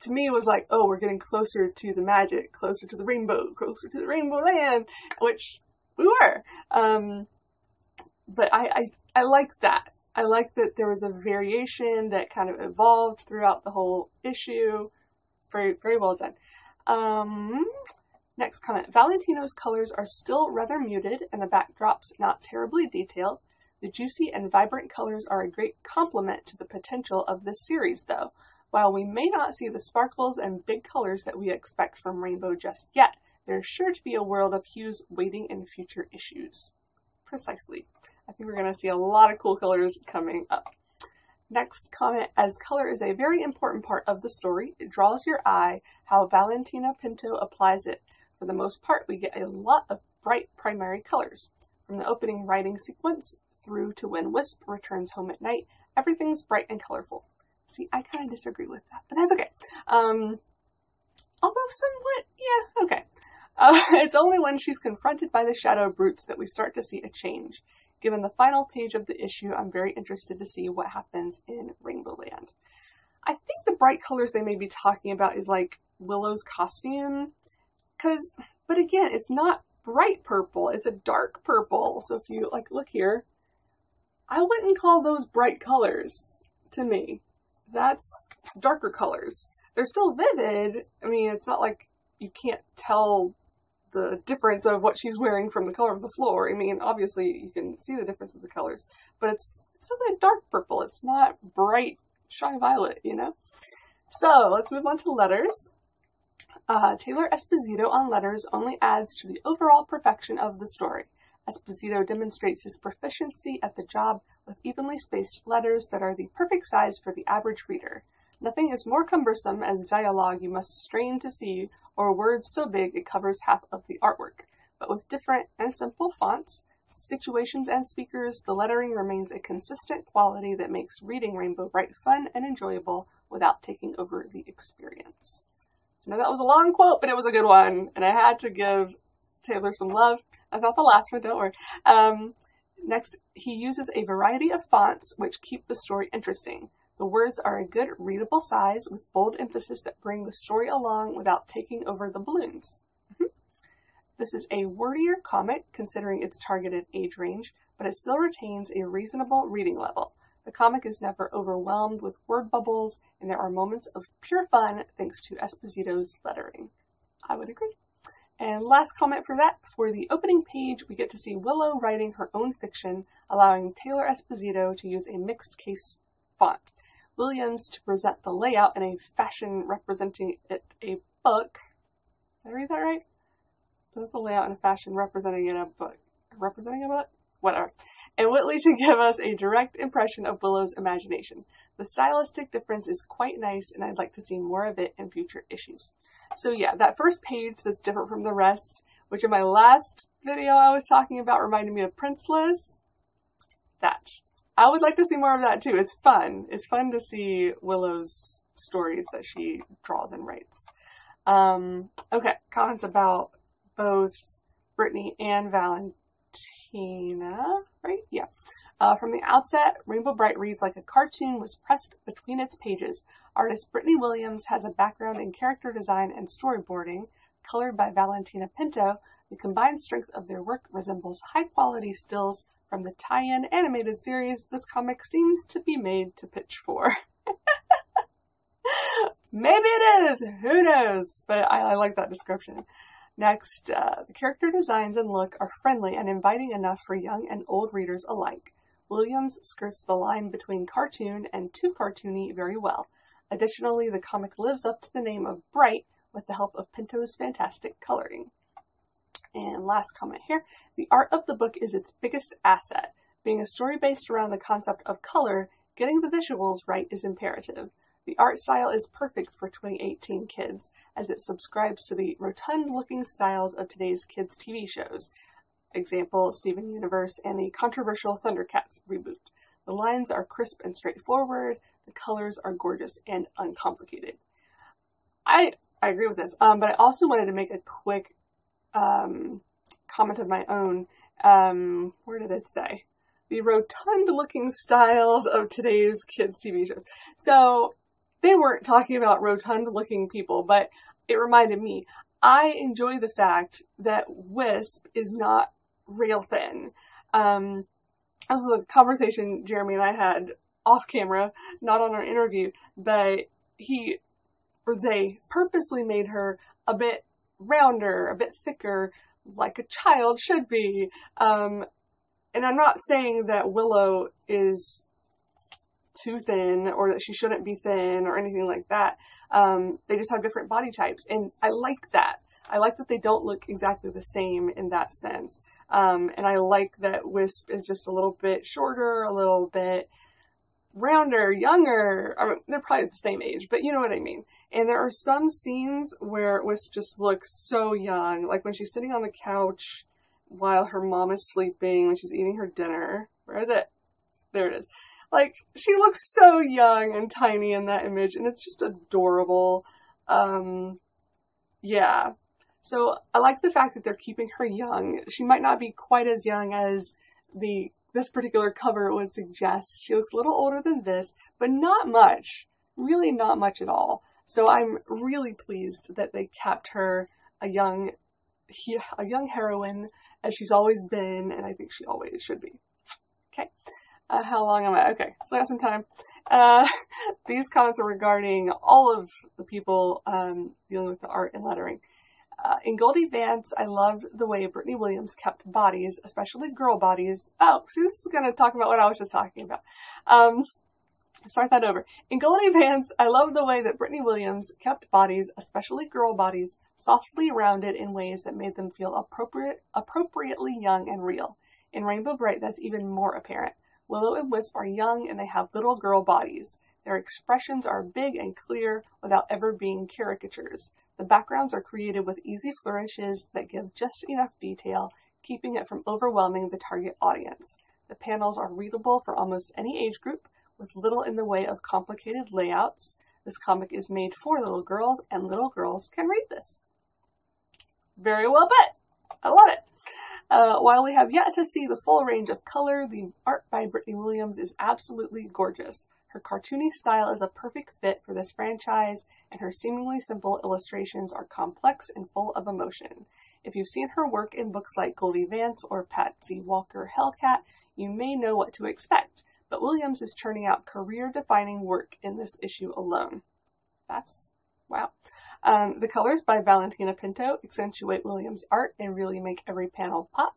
to me was like, oh, we're getting closer to the magic, closer to the rainbow, closer to the rainbow land, which we were. Um, but I, I, I like that. I like that there was a variation that kind of evolved throughout the whole issue. Very, very well done. Um, Next comment, Valentino's colors are still rather muted and the backdrop's not terribly detailed. The juicy and vibrant colors are a great complement to the potential of this series, though. While we may not see the sparkles and big colors that we expect from Rainbow just yet, there's sure to be a world of hues waiting in future issues. Precisely. I think we're going to see a lot of cool colors coming up. Next comment, as color is a very important part of the story, it draws your eye how Valentina Pinto applies it for the most part, we get a lot of bright primary colors. From the opening writing sequence through to when Wisp returns home at night, everything's bright and colorful. See, I kind of disagree with that, but that's okay. Um, although somewhat, yeah, okay. Uh, *laughs* it's only when she's confronted by the shadow brutes that we start to see a change. Given the final page of the issue, I'm very interested to see what happens in Rainbow Land. I think the bright colors they may be talking about is like Willow's costume Cause, but again, it's not bright purple. It's a dark purple. So if you like, look here, I wouldn't call those bright colors to me. That's darker colors. They're still vivid. I mean, it's not like you can't tell the difference of what she's wearing from the color of the floor. I mean, obviously you can see the difference of the colors, but it's something dark purple. It's not bright shy violet, you know? So let's move on to letters. Uh, Taylor Esposito on letters only adds to the overall perfection of the story. Esposito demonstrates his proficiency at the job with evenly spaced letters that are the perfect size for the average reader. Nothing is more cumbersome as dialogue you must strain to see, or words so big it covers half of the artwork. But with different and simple fonts, situations, and speakers, the lettering remains a consistent quality that makes reading Rainbow Brite fun and enjoyable without taking over the experience. I know that was a long quote, but it was a good one, and I had to give Taylor some love. That's not the last one, don't worry. Um, next, he uses a variety of fonts which keep the story interesting. The words are a good readable size with bold emphasis that bring the story along without taking over the balloons. Mm-hmm. This is a wordier comic considering its targeted age range, but it still retains a reasonable reading level. The comic is never overwhelmed with word bubbles, and there are moments of pure fun thanks to Esposito's lettering. I would agree. And last comment for that, for the opening page, we get to see Willow writing her own fiction, allowing Taylor Esposito to use a mixed case font. Williams to present the layout in a fashion representing it a book. Did I read that right? Present the layout in a fashion representing it a book. Representing a book? Whatever. And Whitley to *laughs* give us a direct impression of Willow's imagination. The stylistic difference is quite nice, and I'd like to see more of it in future issues. So yeah, that first page that's different from the rest, which in my last video I was talking about reminded me of Princeless. That. I would like to see more of that too. It's fun. It's fun to see Willow's stories that she draws and writes. Um, okay, comments about both Brittany and Valentina, right? Yeah. Uh, from the outset, Rainbow Brite reads like a cartoon was pressed between its pages. Artist Brittany Williams has a background in character design and storyboarding, colored by Valentina Pinto. The combined strength of their work resembles high quality stills from the tie in animated series this comic seems to be made to pitch for. *laughs* Maybe it is, who knows? But I, I like that description. Next, uh, the character designs and look are friendly and inviting enough for young and old readers alike. Williams skirts the line between cartoon and too cartoony very well. Additionally, the comic lives up to the name of Bright with the help of Pinto's fantastic coloring. And last comment here, the art of the book is its biggest asset. Being a story based around the concept of color, getting the visuals right is imperative. The art style is perfect for 2018 kids, as it subscribes to the rotund looking styles of today's kids' TV shows example, Steven Universe, and the controversial Thundercats reboot. The lines are crisp and straightforward, the colors are gorgeous and uncomplicated. I I agree with this, um, but I also wanted to make a quick um, comment of my own. Um, where did it say? The rotund looking styles of today's kids' TV shows. So they weren't talking about rotund looking people, but it reminded me. I enjoy the fact that Wisp is not rail thin. Um, this is a conversation Jeremy and I had off camera, not on our interview, but he or they purposely made her a bit rounder, a bit thicker, like a child should be. Um, and I'm not saying that Willow is too thin or that she shouldn't be thin or anything like that. Um, they just have different body types, and I like that. I like that they don't look exactly the same in that sense. Um, and I like that Wisp is just a little bit shorter, a little bit rounder, younger. I mean, they're probably the same age, but you know what I mean. And there are some scenes where Wisp just looks so young, like when she's sitting on the couch while her mom is sleeping, when she's eating her dinner. Where is it? There it is. Like, she looks so young and tiny in that image, and it's just adorable. Um, yeah. So I like the fact that they're keeping her young. She might not be quite as young as the this particular cover would suggest. She looks a little older than this, but not much. Really not much at all. So I'm really pleased that they kept her a young a young heroine as she's always been and I think she always should be. Okay. Uh, how long am I? Okay, so I got some time. Uh, *laughs* these comments are regarding all of the people um, dealing with the art and lettering. Uh, in Goldie Vance, I loved the way Brittany Williams kept bodies, especially girl bodies. Oh, see, this is going to talk about what I was just talking about. Um, start that over. In Goldie Vance, I loved the way that Brittany Williams kept bodies, especially girl bodies, softly rounded in ways that made them feel appropriate, appropriately young and real. In Rainbow Brite, that's even more apparent. Willow and Wisp are young and they have little girl bodies. Their expressions are big and clear without ever being caricatures. The backgrounds are created with easy flourishes that give just enough detail, keeping it from overwhelming the target audience. The panels are readable for almost any age group, with little in the way of complicated layouts. This comic is made for little girls, and little girls can read this. Very well put. I love it. Uh, while we have yet to see the full range of color, the art by Brittany Williams is absolutely gorgeous. Her cartoony style is a perfect fit for this franchise, and her seemingly simple illustrations are complex and full of emotion. If you've seen her work in books like Goldie Vance or Patsy Walker Hellcat, you may know what to expect, but Williams is churning out career defining work in this issue alone. That's wow. Um, the colors by Valentina Pinto accentuate Williams' art and really make every panel pop.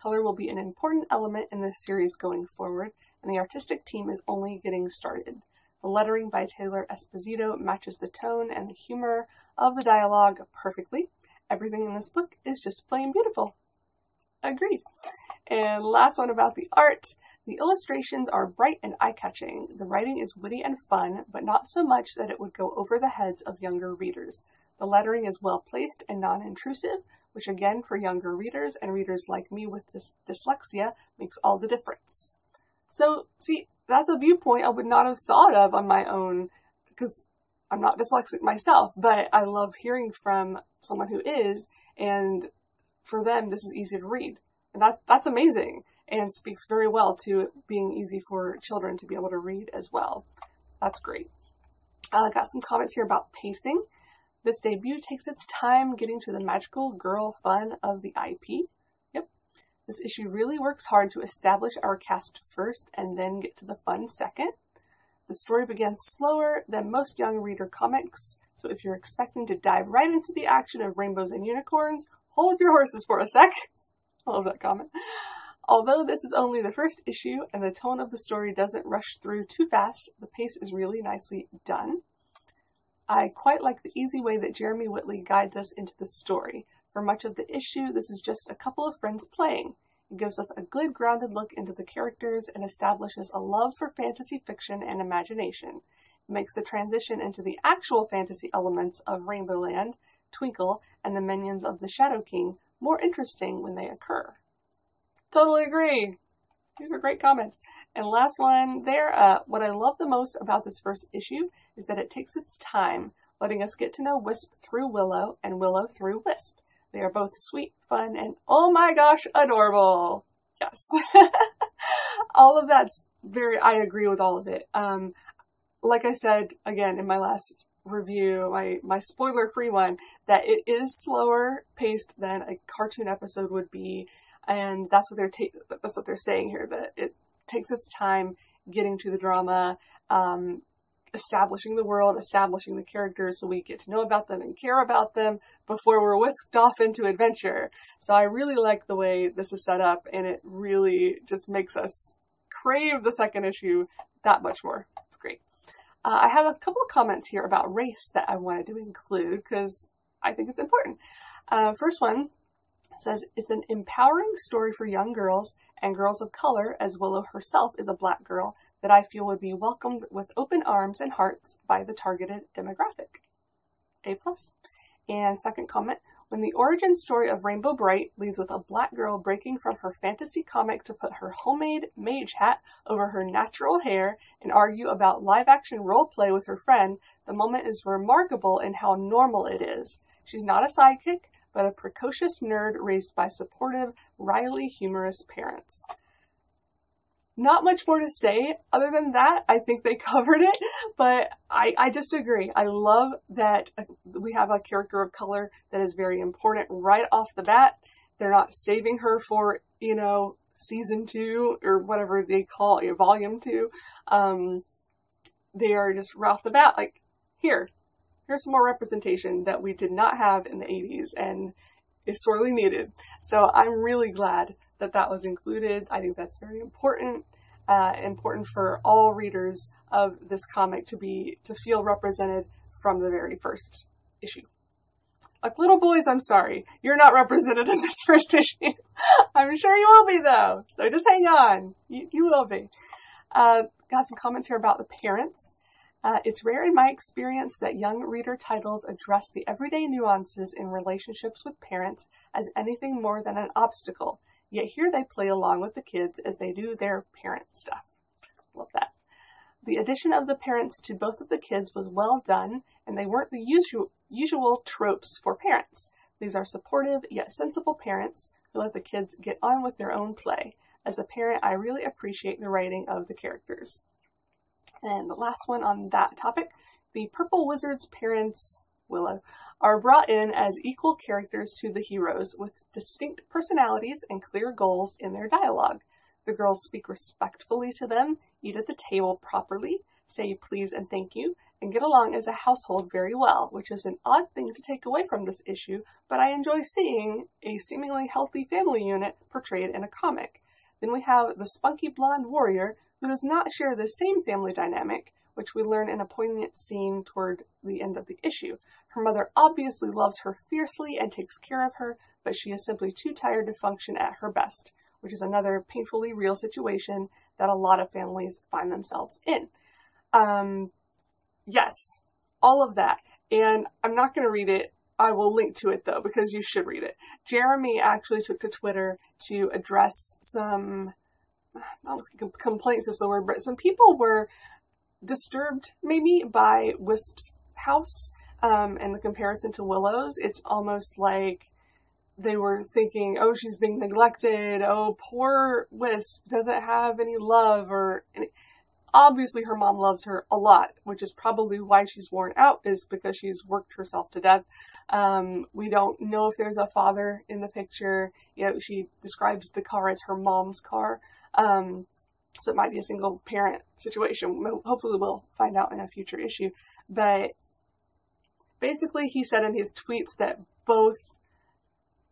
Color will be an important element in this series going forward, and the artistic team is only getting started. The lettering by Taylor Esposito matches the tone and the humor of the dialogue perfectly. Everything in this book is just plain beautiful. Agreed. And last one about the art. The illustrations are bright and eye-catching. The writing is witty and fun, but not so much that it would go over the heads of younger readers. The lettering is well placed and non-intrusive, which again for younger readers and readers like me with dys- dyslexia makes all the difference. So, see, that's a viewpoint I would not have thought of on my own because I'm not dyslexic myself, but I love hearing from someone who is, and for them, this is easy to read. And that, that's amazing and speaks very well to being easy for children to be able to read as well. That's great. I uh, got some comments here about pacing. This debut takes its time getting to the magical girl fun of the IP. Yep. This issue really works hard to establish our cast first and then get to the fun second. The story begins slower than most young reader comics, so if you're expecting to dive right into the action of rainbows and unicorns, hold your horses for a sec. *laughs* I love that comment. Although this is only the first issue and the tone of the story doesn't rush through too fast, the pace is really nicely done. I quite like the easy way that Jeremy Whitley guides us into the story. For much of the issue, this is just a couple of friends playing. It gives us a good grounded look into the characters and establishes a love for fantasy fiction and imagination. It makes the transition into the actual fantasy elements of Rainbow Land, Twinkle, and the minions of the Shadow King more interesting when they occur. Totally agree. These are great comments. And last one there, uh, what I love the most about this first issue is that it takes its time, letting us get to know Wisp through Willow and Willow through Wisp. They are both sweet, fun, and oh my gosh, adorable. Yes. *laughs* all of that's very, I agree with all of it. Um, like I said, again, in my last review, my, my spoiler free one, that it is slower paced than a cartoon episode would be and that's what they're ta- that's what they're saying here that it takes its time getting to the drama um, establishing the world establishing the characters so we get to know about them and care about them before we're whisked off into adventure. So i really like the way this is set up and it really just makes us crave the second issue that much more. It's great. Uh, i have a couple of comments here about race that i wanted to include because i think it's important. Uh, first one says it's an empowering story for young girls and girls of color, as Willow herself is a black girl, that I feel would be welcomed with open arms and hearts by the targeted demographic. A plus. And second comment, when the origin story of Rainbow Brite leads with a black girl breaking from her fantasy comic to put her homemade mage hat over her natural hair and argue about live action role play with her friend, the moment is remarkable in how normal it is. She's not a sidekick, but a precocious nerd raised by supportive, wryly humorous parents. Not much more to say other than that. I think they *laughs* covered it, but I, I just agree. I love that we have a character of color that is very important right off the bat. They're not saving her for, you know, season two or whatever they call it, volume two. Um, they are just right off the bat like, here, here's some more representation that we did not have in the 80s and is sorely needed. So I'm really glad that that was included. I think that's very important. Uh, important for all readers of this comic to be to feel represented from the very first issue. Like little boys, I'm sorry, you're not represented in this *laughs* first issue. I'm sure you will be though. So just hang on, you, you will be. Uh, got some comments here about the parents. Uh, it's rare in my experience that young reader titles address the everyday nuances in relationships with parents as anything more than an obstacle, yet here they play along with the kids as they do their parent stuff. Love that. The addition of the parents to both of the kids was well done, and they weren't the usual, usual tropes for parents. These are supportive yet sensible parents who let the kids get on with their own play. As a parent, I really appreciate the writing of the characters. And the last one on that topic, the Purple Wizard's parents, Willow, are brought in as equal characters to the heroes with distinct personalities and clear goals in their dialogue. The girls speak respectfully to them, eat at the table properly, say please and thank you, and get along as a household very well, which is an odd thing to take away from this issue, but I enjoy seeing a seemingly healthy family unit portrayed in a comic. Then we have the spunky blonde warrior, who does not share the same family dynamic, which we learn in a poignant scene toward the end of the issue. Her mother obviously loves her fiercely and takes care of her, but she is simply too tired to function at her best, which is another painfully real situation that a lot of families find themselves in. Um, yes, all of that. And I'm not going to read it. I will link to it though, because you should read it. Jeremy actually took to Twitter to address some, not complaints is the word, but some people were disturbed maybe by Wisp's house um, and the comparison to Willow's. It's almost like they were thinking, oh, she's being neglected. Oh, poor Wisp doesn't have any love or any. Obviously, her mom loves her a lot, which is probably why she's worn out, is because she's worked herself to death. Um, we don't know if there's a father in the picture. You know, she describes the car as her mom's car. Um, so it might be a single parent situation. Hopefully, we'll find out in a future issue. But basically, he said in his tweets that both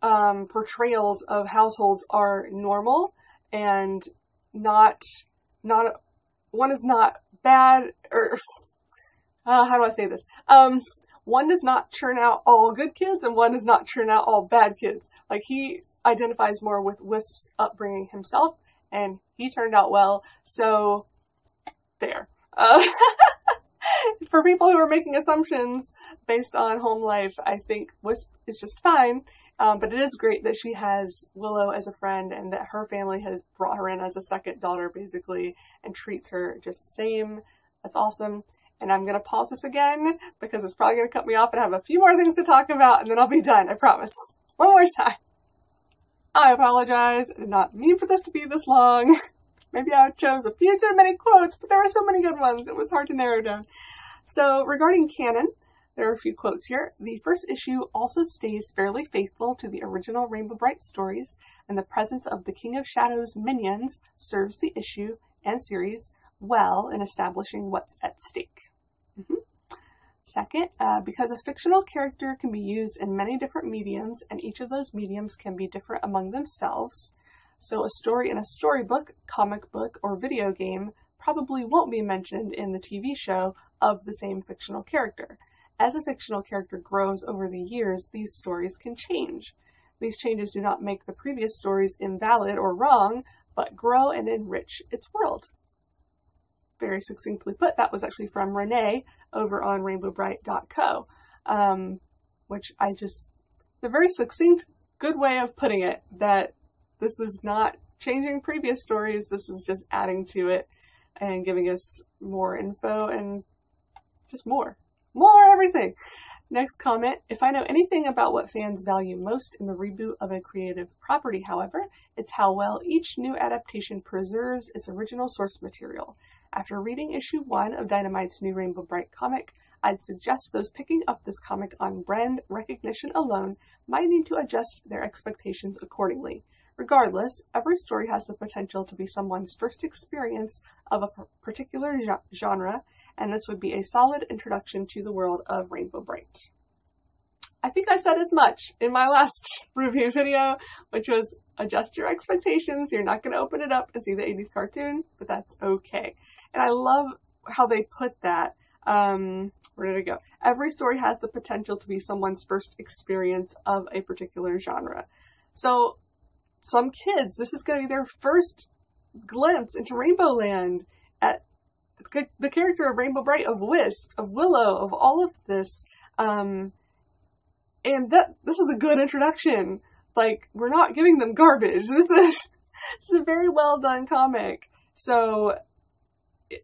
um, portrayals of households are normal and not not one is not bad or uh, how do I say this? Um, one does not churn out all good kids and one does not churn out all bad kids. Like he identifies more with Wisp's upbringing himself and he turned out well. So there. Uh, *laughs* for people who are making assumptions based on home life, I think Wisp is just fine. Um, but it is great that she has Willow as a friend and that her family has brought her in as a second daughter, basically, and treats her just the same. That's awesome. And I'm going to pause this again because it's probably going to cut me off and I have a few more things to talk about and then I'll be done, I promise. One more time. I apologize. I did not mean for this to be this long. *laughs* Maybe I chose a few too many quotes, but there were so many good ones, it was hard to narrow down. So, regarding canon, there are a few quotes here. The first issue also stays fairly faithful to the original Rainbow Brite stories, and the presence of the King of Shadows minions serves the issue and series well in establishing what's at stake. Mm-hmm. Second, uh, because a fictional character can be used in many different mediums, and each of those mediums can be different among themselves, so a story in a storybook, comic book, or video game probably won't be mentioned in the TV show of the same fictional character. As a fictional character grows over the years, these stories can change. These changes do not make the previous stories invalid or wrong, but grow and enrich its world. Very succinctly put, that was actually from Renee over on rainbowbrite.co, um, which I just, the very succinct, good way of putting it that this is not changing previous stories, this is just adding to it and giving us more info and just more. More everything. Next comment. If I know anything about what fans value most in the reboot of a creative property, however, it's how well each new adaptation preserves its original source material. After reading issue one of Dynamite's new Rainbow Brite comic, I'd suggest those picking up this comic on brand recognition alone might need to adjust their expectations accordingly. Regardless, every story has the potential to be someone's first experience of a particular genre, and this would be a solid introduction to the world of Rainbow Brite. I think I said as much in my last *laughs* review video, which was adjust your expectations. You're not going to open it up and see the 80s cartoon, but that's okay. And I love how they put that. Um, where did it go? Every story has the potential to be someone's first experience of a particular genre. So, some kids, this is going to be their first glimpse into Rainbow Land at the character of Rainbow Brite, of Wisp, of Willow, of all of this. Um, and that this is a good introduction. Like we're not giving them garbage. *laughs* This is this is a very well done comic. So, you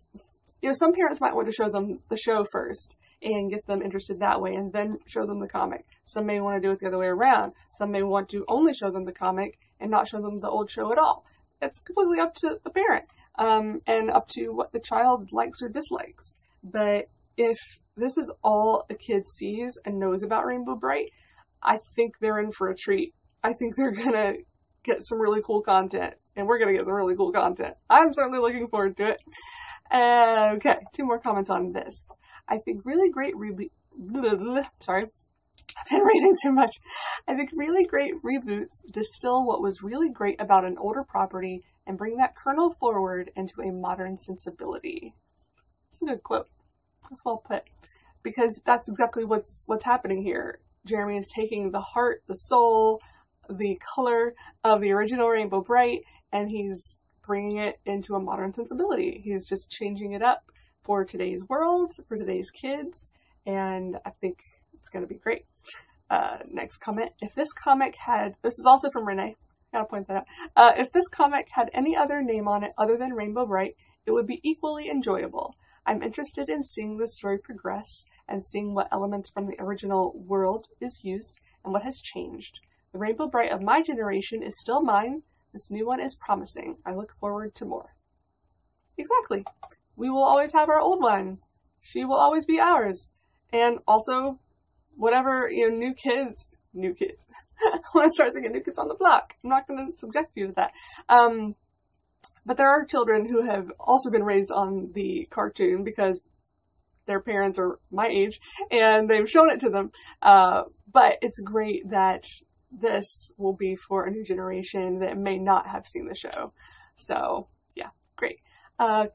know, some parents might want to show them the show first and get them interested that way, and then show them the comic. Some may want to do it the other way around. Some may want to only show them the comic and not show them the old show at all. It's completely up to the parent um, and up to what the child likes or dislikes. But if this is all a kid sees and knows about Rainbow Brite, I think they're in for a treat. I think they're gonna get some really cool content, and we're gonna get some really cool content. I'm certainly looking forward to it. Uh, okay, two more comments on this. I think really great reboot. *laughs* Sorry, I've been reading too much. I think really great reboots distill what was really great about an older property and bring that kernel forward into a modern sensibility. That's a good quote. That's well put. Because that's exactly what's what's happening here. Jeremy is taking the heart, the soul, the color of the original Rainbow Brite, and he's bringing it into a modern sensibility. He's just changing it up for today's world, for today's kids, and I think it's going to be great. Uh, next comment. If this comic had, this is also from Renee, gotta point that out. Uh, if this comic had any other name on it other than Rainbow Brite, it would be equally enjoyable. I'm interested in seeing the story progress and seeing what elements from the original world is used and what has changed. The Rainbow Brite of my generation is still mine. This new one is promising. I look forward to more. Exactly. We will always have our old one. She will always be ours. And also, whatever, you know, new kids, new kids. *laughs* when I start singing New Kids on the Block, I'm not going to subject you to that. Um, but there are children who have also been raised on the cartoon because their parents are my age and they've shown it to them. Uh, but it's great that this will be for a new generation that may not have seen the show. So, yeah, great. Uh,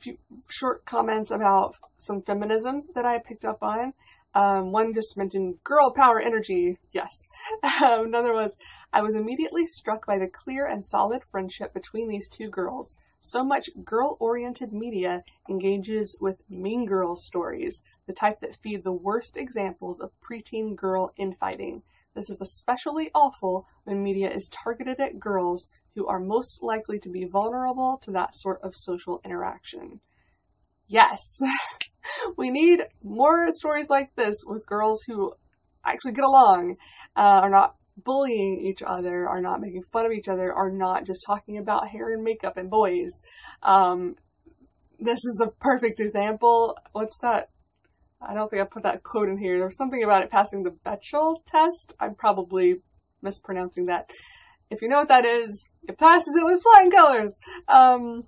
few short comments about some feminism that I picked up on. Um, one just mentioned girl power energy. Yes. *laughs* Um, another was, I was immediately struck by the clear and solid friendship between these two girls. So much girl oriented media engages with mean girl stories, the type that feed the worst examples of preteen girl infighting. This is especially awful when media is targeted at girls who are most likely to be vulnerable to that sort of social interaction. Yes. *laughs* *laughs* we need more stories like this with girls who actually get along, uh, are not bullying each other, are not making fun of each other, are not just talking about hair and makeup and boys. Um, this is a perfect example. What's that? I don't think I put that quote in here. There was something about it passing the Bechdel test. I'm probably mispronouncing that. If you know what that is, it passes it with flying colors. Um,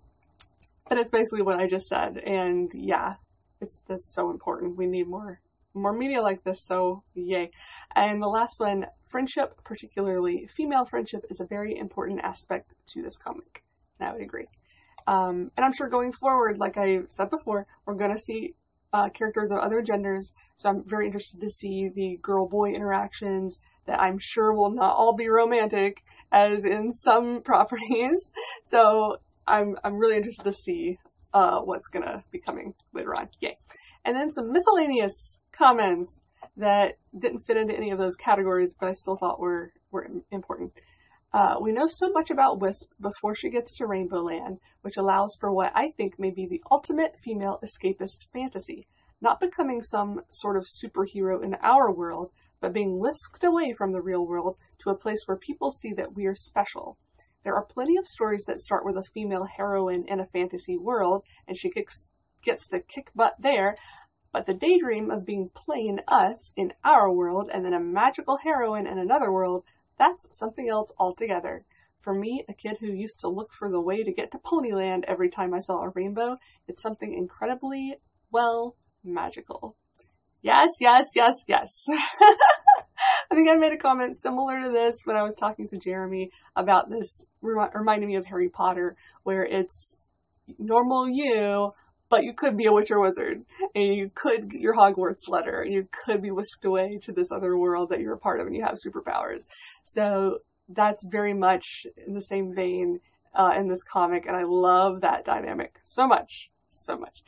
but it's basically what I just said. And yeah, it's that's so important. We need more more media like this, so yay. And the last one, friendship, particularly female friendship, is a very important aspect to this comic. And I would agree. Um, and I'm sure going forward, like I said before, we're going to see uh, characters of other genders. So I'm very interested to see the girl boy interactions that I'm sure will not all be romantic, as in some *laughs* properties. So I'm, I'm really interested to see uh, what's gonna be coming later on. Yay. And then some miscellaneous comments that didn't fit into any of those categories, but I still thought were, were important. Uh, we know so much about Wisp before she gets to Rainbow Land, which allows for what I think may be the ultimate female escapist fantasy. Not becoming some sort of superhero in our world, but being whisked away from the real world to a place where people see that we are special. There are plenty of stories that start with a female heroine in a fantasy world, and she kicks, gets to kick butt there, but the daydream of being plain us in our world and then a magical heroine in another world, that's something else altogether. For me, a kid who used to look for the way to get to Ponyland every time I saw a rainbow, it's something incredibly, well, magical. Yes, yes, yes, yes. *laughs* I think I made a comment similar to this when I was talking to Jeremy about this, reminding me of Harry Potter, where it's normal you, but you could be a witch or wizard, and you could get your Hogwarts letter, and you could be whisked away to this other world that you're a part of and you have superpowers. So that's very much in the same vein uh, in this comic, and I love that dynamic so much, so much.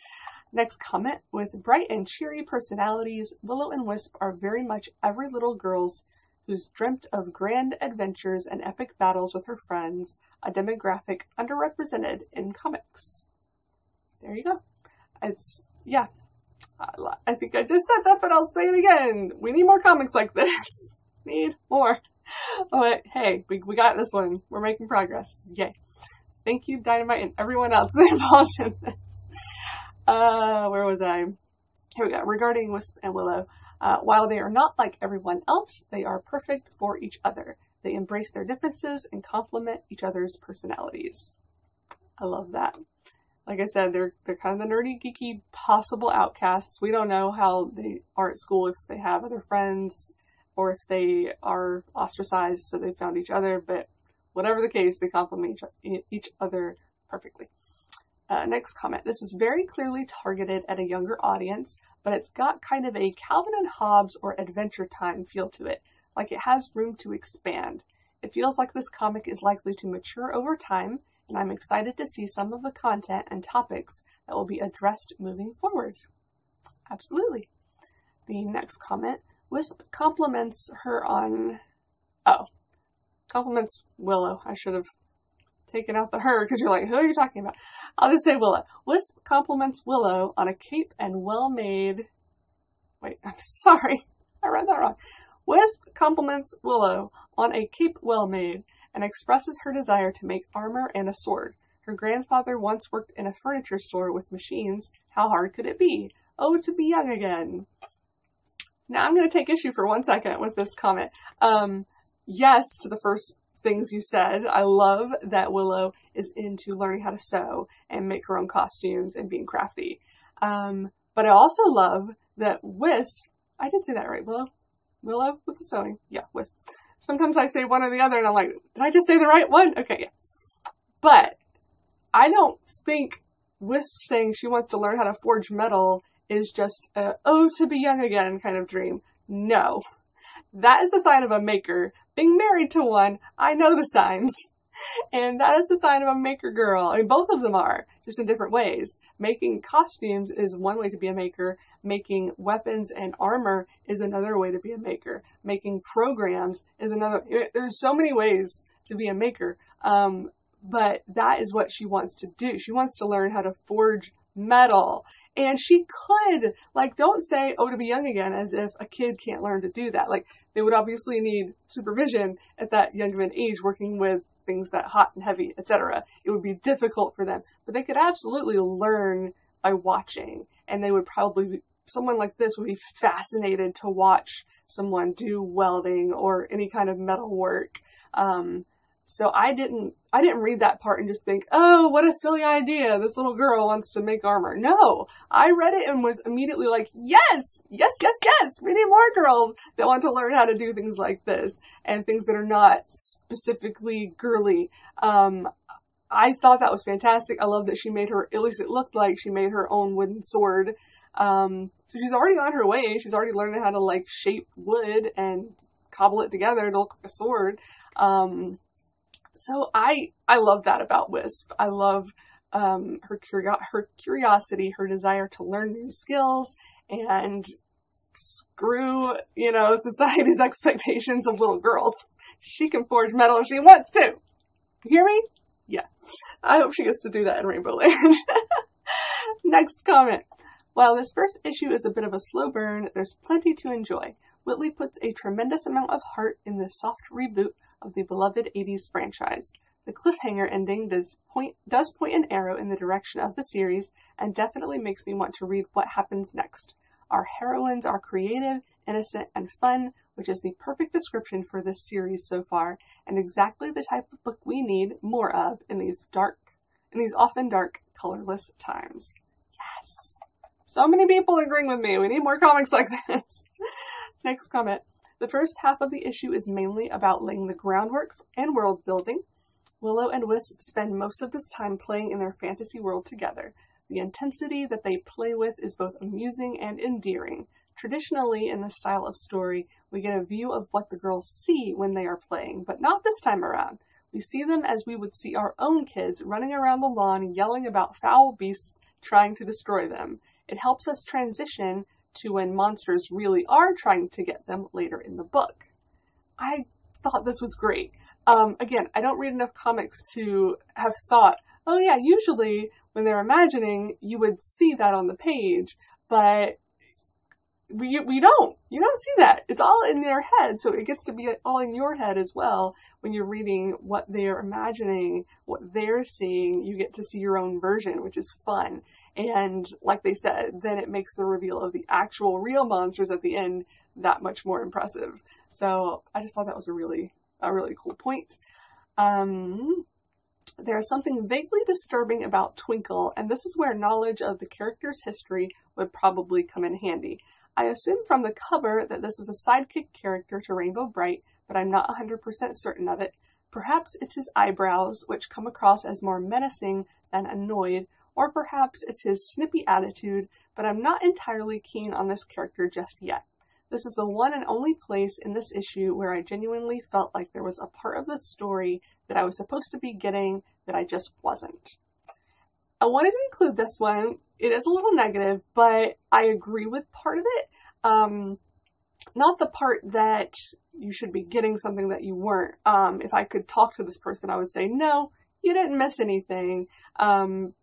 Next comment with bright and cheery personalities, Willow and Wisp are very much every little girl's who's dreamt of grand adventures and epic battles with her friends, a demographic underrepresented in comics. There you go. It's, yeah. I think I just said that, but I'll say it again. We need more comics like this. *laughs* need more. But hey, we, we got this one. We're making progress. Yay. Thank you, Dynamite, and everyone else *laughs* involved in this. Uh, where was I? Here we go. Regarding Wisp and Willow, uh, while they are not like everyone else, they are perfect for each other. They embrace their differences and complement each other's personalities. I love that. like I said, they're they're kind of the nerdy, geeky, possible outcasts. We don't know how they are at school if they have other friends or if they are ostracized, so they found each other. But whatever the case, they complement each, each other perfectly. Uh, next comment. This is very clearly targeted at a younger audience, but it's got kind of a Calvin and Hobbes or Adventure Time feel to it, like it has room to expand. It feels like this comic is likely to mature over time and I'm excited to see some of the content and topics that will be addressed moving forward. Absolutely. The next comment Wisp compliments her on. Oh, compliments Willow. I should have taken out the her because you're like, who are you talking about? I'll just say Willow. Wisp compliments Willow on a cape and well made. Wait, *laughs* I'm sorry. I read that wrong. Wisp compliments Willow on a cape well made and expresses her desire to make armor and a sword. Her grandfather once worked in a furniture store with machines. How hard could it be? Oh, to be young again. Now I'm going to take issue for one second with this comment. Um, yes, to the first things you said. I love that Willow is into learning how to sew and make her own costumes and being crafty. Um, but I also love that Wisp, I did say that right, Willow? Willow with the sewing? Yeah, Wisp sometimes I say one or the other and I'm like, did I just say the right one? Okay, yeah. But I don't think Wisp saying she wants to learn how to forge metal is just a, oh, to be young again kind of dream. No. That is the sign of a maker. Being married to one, I know the signs. And that is the sign of a maker girl. I mean, both of them are, just in different ways. Making costumes is one way to be a maker. Making weapons and armor is another way to be a maker. Making programs is another. There's so many ways to be a maker. Um, but that is what she wants to do. She wants to learn how to forge metal. And she could, like, don't say, oh, to be young again, as if a kid can't learn to do that. Like, they would obviously need supervision at that young of an age working with things that hot and heavy, etc. It would be difficult for them, but they could absolutely learn by watching, and they would probably be, someone like this would be fascinated to watch someone do welding or any kind of metal work. Um, so I didn't I didn't read that part and just think, "Oh, what a silly idea. This little girl wants to make armor." No. I read it and was immediately like, "Yes! Yes, yes, yes. We need more girls that want to learn how to do things like this and things that are not specifically girly." Um, I thought that was fantastic. I love that she made her, at least it looked like she made her own wooden sword. Um, so she's already on her way. She's already learning how to like shape wood and cobble it together to look like a sword. Um, so I I love that about Wisp. I love um, her curio- her curiosity, her desire to learn new skills, and screw you know *laughs* society's *laughs* expectations of little girls. She can forge metal if she wants to. You hear me? Yeah. I hope she gets to do that in Rainbow Land. *laughs* Next comment. While this first issue is a bit of a slow burn, there's plenty to enjoy. Whitley puts a tremendous amount of heart in this soft reboot of the beloved 80s franchise. The cliffhanger ending does point, does point an arrow in the direction of the series and definitely makes me want to read what happens next. Our heroines are creative, innocent, and fun, which is the perfect description for this series so far, and exactly the type of book we need more of in these dark, in these often dark, colorless times. Yes! So many people agreeing with me. We need more comics like this. *laughs* Next comment. The first half of the issue is mainly about laying the groundwork and world building. Willow and Wisp spend most of this time playing in their fantasy world together. The intensity that they play with is both amusing and endearing. Traditionally, in this style of story, we get a view of what the girls see when they are playing, but not this time around. We see them as we would see our own kids running around the lawn yelling about foul beasts trying to destroy them. It helps us transition to when monsters really are trying to get them later in the book. I thought this was great. Um, again, I don't read enough comics to have thought, oh yeah, usually when they're imagining, you would see that on the page, but we, we don't. You don't see that. It's all in their head, so it gets to be all in your head as well when you're reading what they're imagining, what they're seeing. You get to see your own version, which is fun. And like they said, then it makes the reveal of the actual real monsters at the end that much more impressive. So I just thought that was a really, a really cool point. Um, There is something vaguely disturbing about Twinkle, and this is where knowledge of the character's history would probably come in handy. I assume from the cover that this is a sidekick character to Rainbow Brite, but I'm not 100% certain of it. Perhaps it's his eyebrows, which come across as more menacing than annoyed, or perhaps it's his snippy attitude, but I'm not entirely keen on this character just yet. This is the one and only place in this issue where I genuinely felt like there was a part of the story that I was supposed to be getting that I just wasn't. I wanted to include this one. It is a little negative, but I agree with part of it. Um, not the part that you should be getting something that you weren't. Um, if I could talk to this person, I would say, no, you didn't miss anything. Um,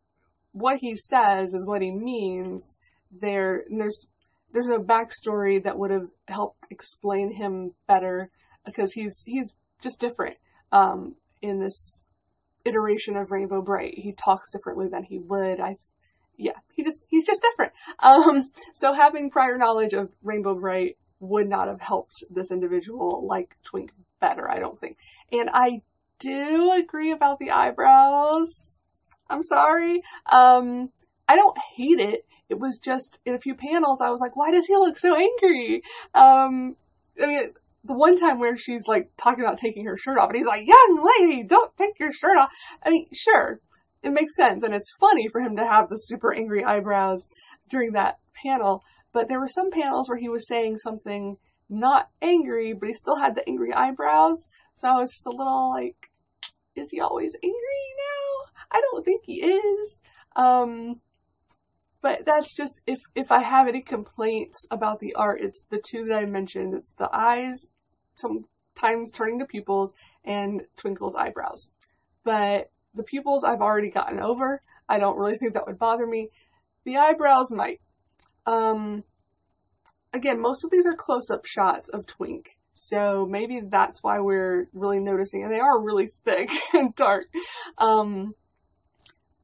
what he says is what he means. There, there's there's no backstory that would have helped explain him better because he's he's just different um, in this iteration of Rainbow Brite. He talks differently than he would. I yeah, he just he's just different. *laughs* Um, so having prior knowledge of Rainbow Brite would not have helped this individual like Twink better, I don't think. And I do agree about the eyebrows. I'm sorry. Um, I don't hate it. It was just in a few panels, I was like, why does he look so angry? Um, I mean, the one time where she's like talking about taking her shirt off, and he's like, young lady, don't take your shirt off. I mean, sure, it makes sense, and it's funny for him to have the super angry eyebrows during that panel, but there were some panels where he was saying something not angry, but he still had the angry eyebrows, so I was just a little like, is he always angry? I don't think he is. Um, but that's just if if I have any complaints about the art, it's the two that I mentioned. It's the eyes, sometimes turning to pupils, and Twinkle's eyebrows. But the pupils I've already gotten over. I don't really think that would bother me. The eyebrows might. Um, again, most of these are close-up shots of Twink. So maybe that's why we're really noticing, and they are really *laughs* thick and dark. Um,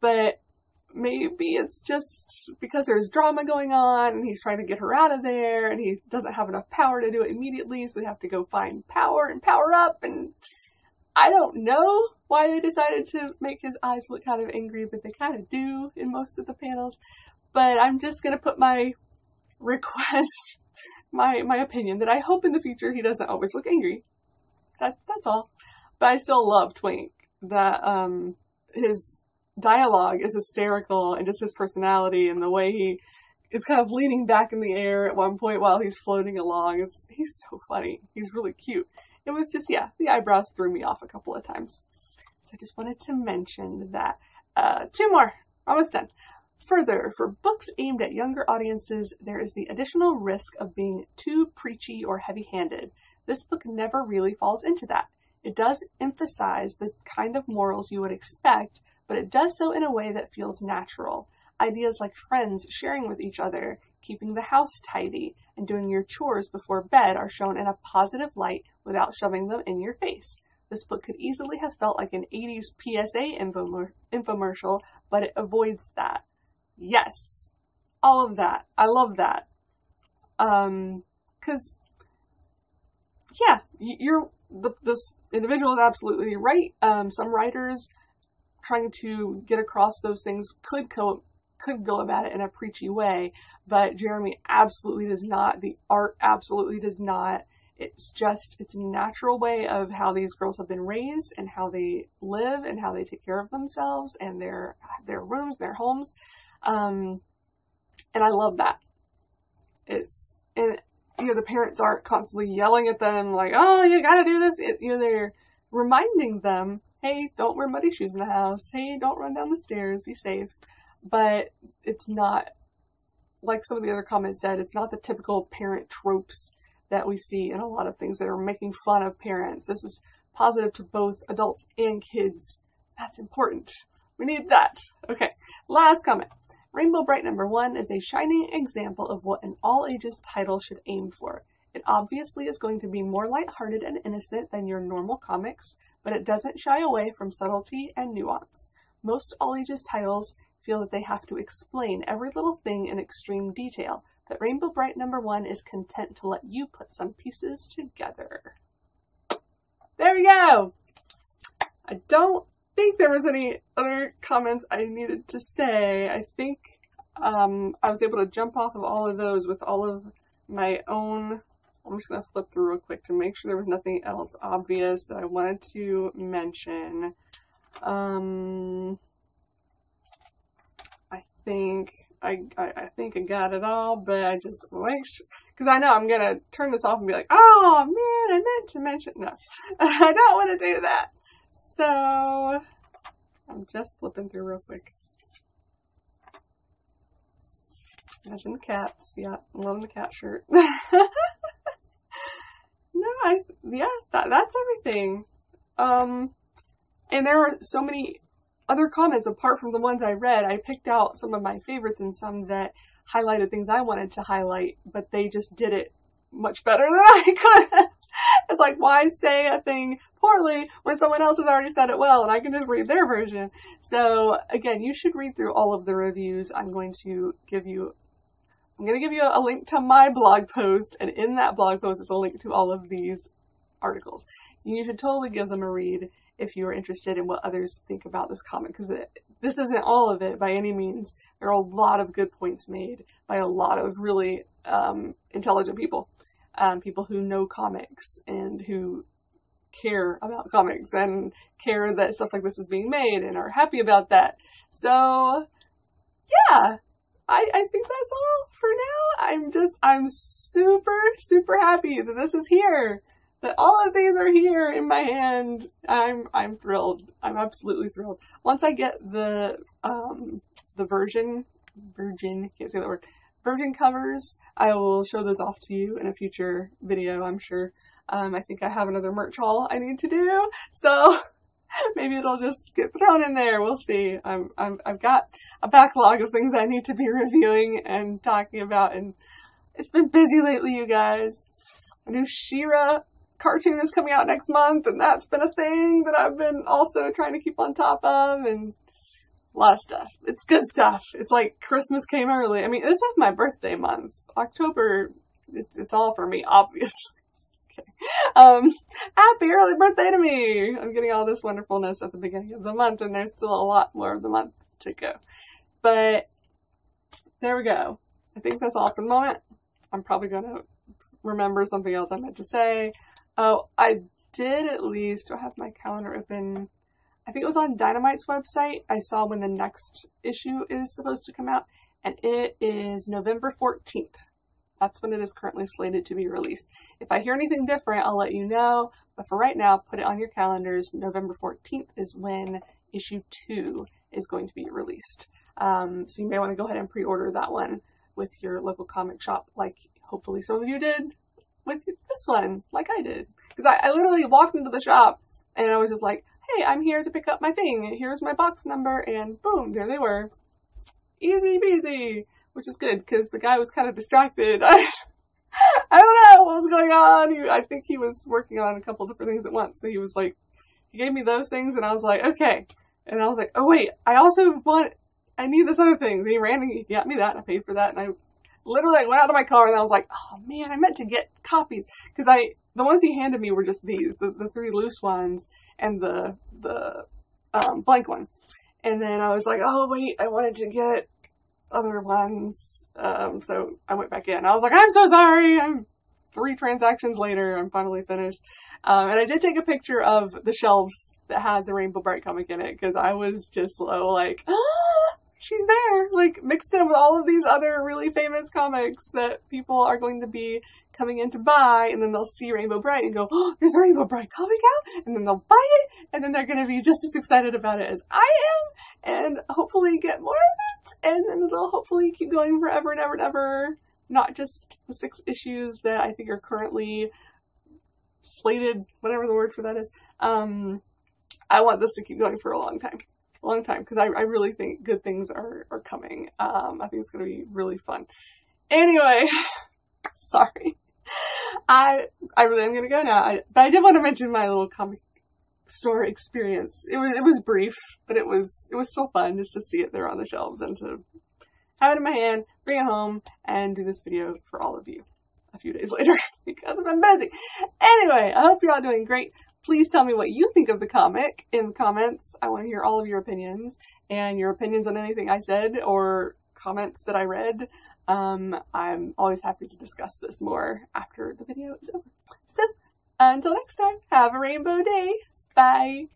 but maybe it's just because there's drama going on and he's trying to get her out of there and he doesn't have enough power to do it immediately, so they have to go find power and power up. And I don't know why they decided to make his eyes look kind of angry, but they kind of do in most of the panels. But I'm just gonna put my request, *laughs* my my opinion that I hope in the future he doesn't always look angry. That that's all. But I still love Twink. That um his dialogue is hysterical and just his personality and the way he is kind of leaning back in the air at one point while he's floating along. It's he's so funny. He's really cute. It was just yeah, the eyebrows threw me off a couple of times. So I just wanted to mention that. Uh, two more, almost done. Further, for books aimed at younger audiences, there is the additional risk of being too preachy or heavy handed. This book never really falls into that. It does emphasize the kind of morals you would expect, but it does so in a way that feels natural. Ideas like friends sharing with each other, keeping the house tidy, and doing your chores before bed are shown in a positive light without shoving them in your face. This book could easily have felt like an 80s PSA infomer- infomercial, but it avoids that. Yes, all of that. I love that. Um, cause, yeah, you're, the, this individual is absolutely right. Um, some writers trying to get across those things could go could go about it in a preachy way, but Jeremy absolutely does not. The art absolutely does not. It's just it's a natural way of how these girls have been raised and how they live and how they take care of themselves and their their rooms, their homes. Um, and I love that. It's and you know the parents aren't constantly yelling at them like, "Oh, you got to do this." It, you know they're reminding them hey, don't wear muddy shoes in the house. Hey, don't run down the stairs. Be safe. But it's not, like some of the other comments said, it's not the typical parent tropes that we see in a lot of things that are making fun of parents. This is positive to both adults and kids. That's important. We need that. Okay, last comment. Rainbow Brite number one is a shining example of what an all ages title should aim for. It obviously is going to be more lighthearted and innocent than your normal comics, but it doesn't shy away from subtlety and nuance. Most all ages titles feel that they have to explain every little thing in extreme detail, but Rainbow Brite number one is content to let you put some pieces together. There we go! I don't think there was any other comments I needed to say. I think um, I was able to jump off of all of those with all of my own. I'm just going to flip through real quick to make sure there was nothing else obvious that I wanted to mention. Um, I think I, I, I think I got it all, but I just sure because I know I'm gonna turn this off and be like, oh man, I meant to mention. No, *laughs* I don't want to do that. So I'm just flipping through real quick. Imagine the cats. Yeah, I'm loving the cat shirt. *laughs* I yeah, that, that's everything. Um, and there are so many other comments apart from the ones I read. I picked out some of my favorites and some that highlighted things I wanted to highlight, but they just did it much better *laughs* than I could. it's like, why say a thing poorly when someone else has already said it well and I can just read their version? So again, you should read through all of the reviews. I'm going to give you I'm going to give you a link to my blog post, and in that blog post is a link to all of these articles. You should totally give them a read if you are interested in what others think about this comic, because this isn't all of it by any means. There are a lot of good points made by a lot of really um, intelligent people, um, people who know comics and who care about comics and care that stuff like this is being made and are happy about that. So, yeah, I, I think that's all for now. I'm just, I'm super, super happy that this is here. That all of these are here in my hand. I'm, I'm thrilled. I'm absolutely thrilled. Once I get the, um, the version, virgin, can't say that word, virgin covers, I will show those off to you in a future video, I'm sure. Um, I think I have another merch haul I need to do. So, *laughs* maybe it'll just get thrown in there. We'll see. I'm, I'm, I've got a backlog of things I need to be *laughs* reviewing and talking about, and it's been busy lately, you guys. A new She-Ra cartoon is coming out next month, and that's been a thing that I've been also trying to keep on top of, and a lot of stuff. It's good stuff. It's like Christmas came early. I mean, this is my birthday month. October, it's, it's all for me, obviously. *laughs* Um, happy early birthday to me! I'm getting all this wonderfulness at the beginning of the month, and there's still a lot more of the month to go. But there we go. I think that's all for the moment. I'm probably gonna remember something else I meant to say. Oh, I did at least. I have my calendar open? I think it was on Dynamite's website. I saw when the next issue is supposed to come out, and it is November 14th. That's when it is currently slated to be released. If I hear anything different, I'll let you know. But for right now, put it on your calendars. November 14th is when issue two is going to be released. Um, so you may want to go ahead and pre-order that one with your local comic shop, like hopefully some of you did with this one, like I did. Because I, I literally walked into the shop and I was just like, hey, I'm here to pick up my thing. Here's my box number. And boom, there they were. Easy peasy which is good because the guy was kind of distracted. I, *laughs* I don't know what was going on. He, I think he was working on a couple different things at once. So he was like, he gave me those things, and I was like, okay. And I was like, oh wait, I also want, I need this other thing. So he ran and he got me that, and I paid for that, and I literally like, went out of my car, and I was like, oh man, I meant to get copies because I the ones he handed me were just these, the, the three loose ones and the the um, blank one. And then I was like, oh wait, I wanted to get other ones. Um, so I went back in. I was like, I'm so sorry. I'm three transactions later. I'm finally finished. Um, and I did take a picture of the shelves that had the Rainbow Brite comic in it because I was just so like, *gasps* ah, she's there, like mixed in with all of these other really famous comics that people are going to be coming in to buy, and then they'll see Rainbow Brite and go, oh, there's Rainbow Brite comic out, and then they'll buy it, and then they're going to be just as excited about it as I am, and hopefully get more of it, and then it'll hopefully keep going forever and ever and ever. Not just the six issues that I think are currently slated, whatever the word for that is. Um, I want this to keep going for a long time long time because I, I really think good things are, are coming. Um, I think it's going to be really fun. Anyway, *laughs* sorry. I I really am going to go now. I, but I did want to mention my little comic store experience. It was it was brief, but it was it was still fun just to see it there on the shelves and to have it in my hand, bring it home, and do this video for all of you a few days *laughs* later because I've been busy. Anyway, I hope you're all doing great Please tell me what you think of the comic in the comments. I want to hear all of your opinions and your opinions on anything I said or comments that I read. Um, I'm always happy to discuss this more after the video is over. So, until next time, have a rainbow day. Bye.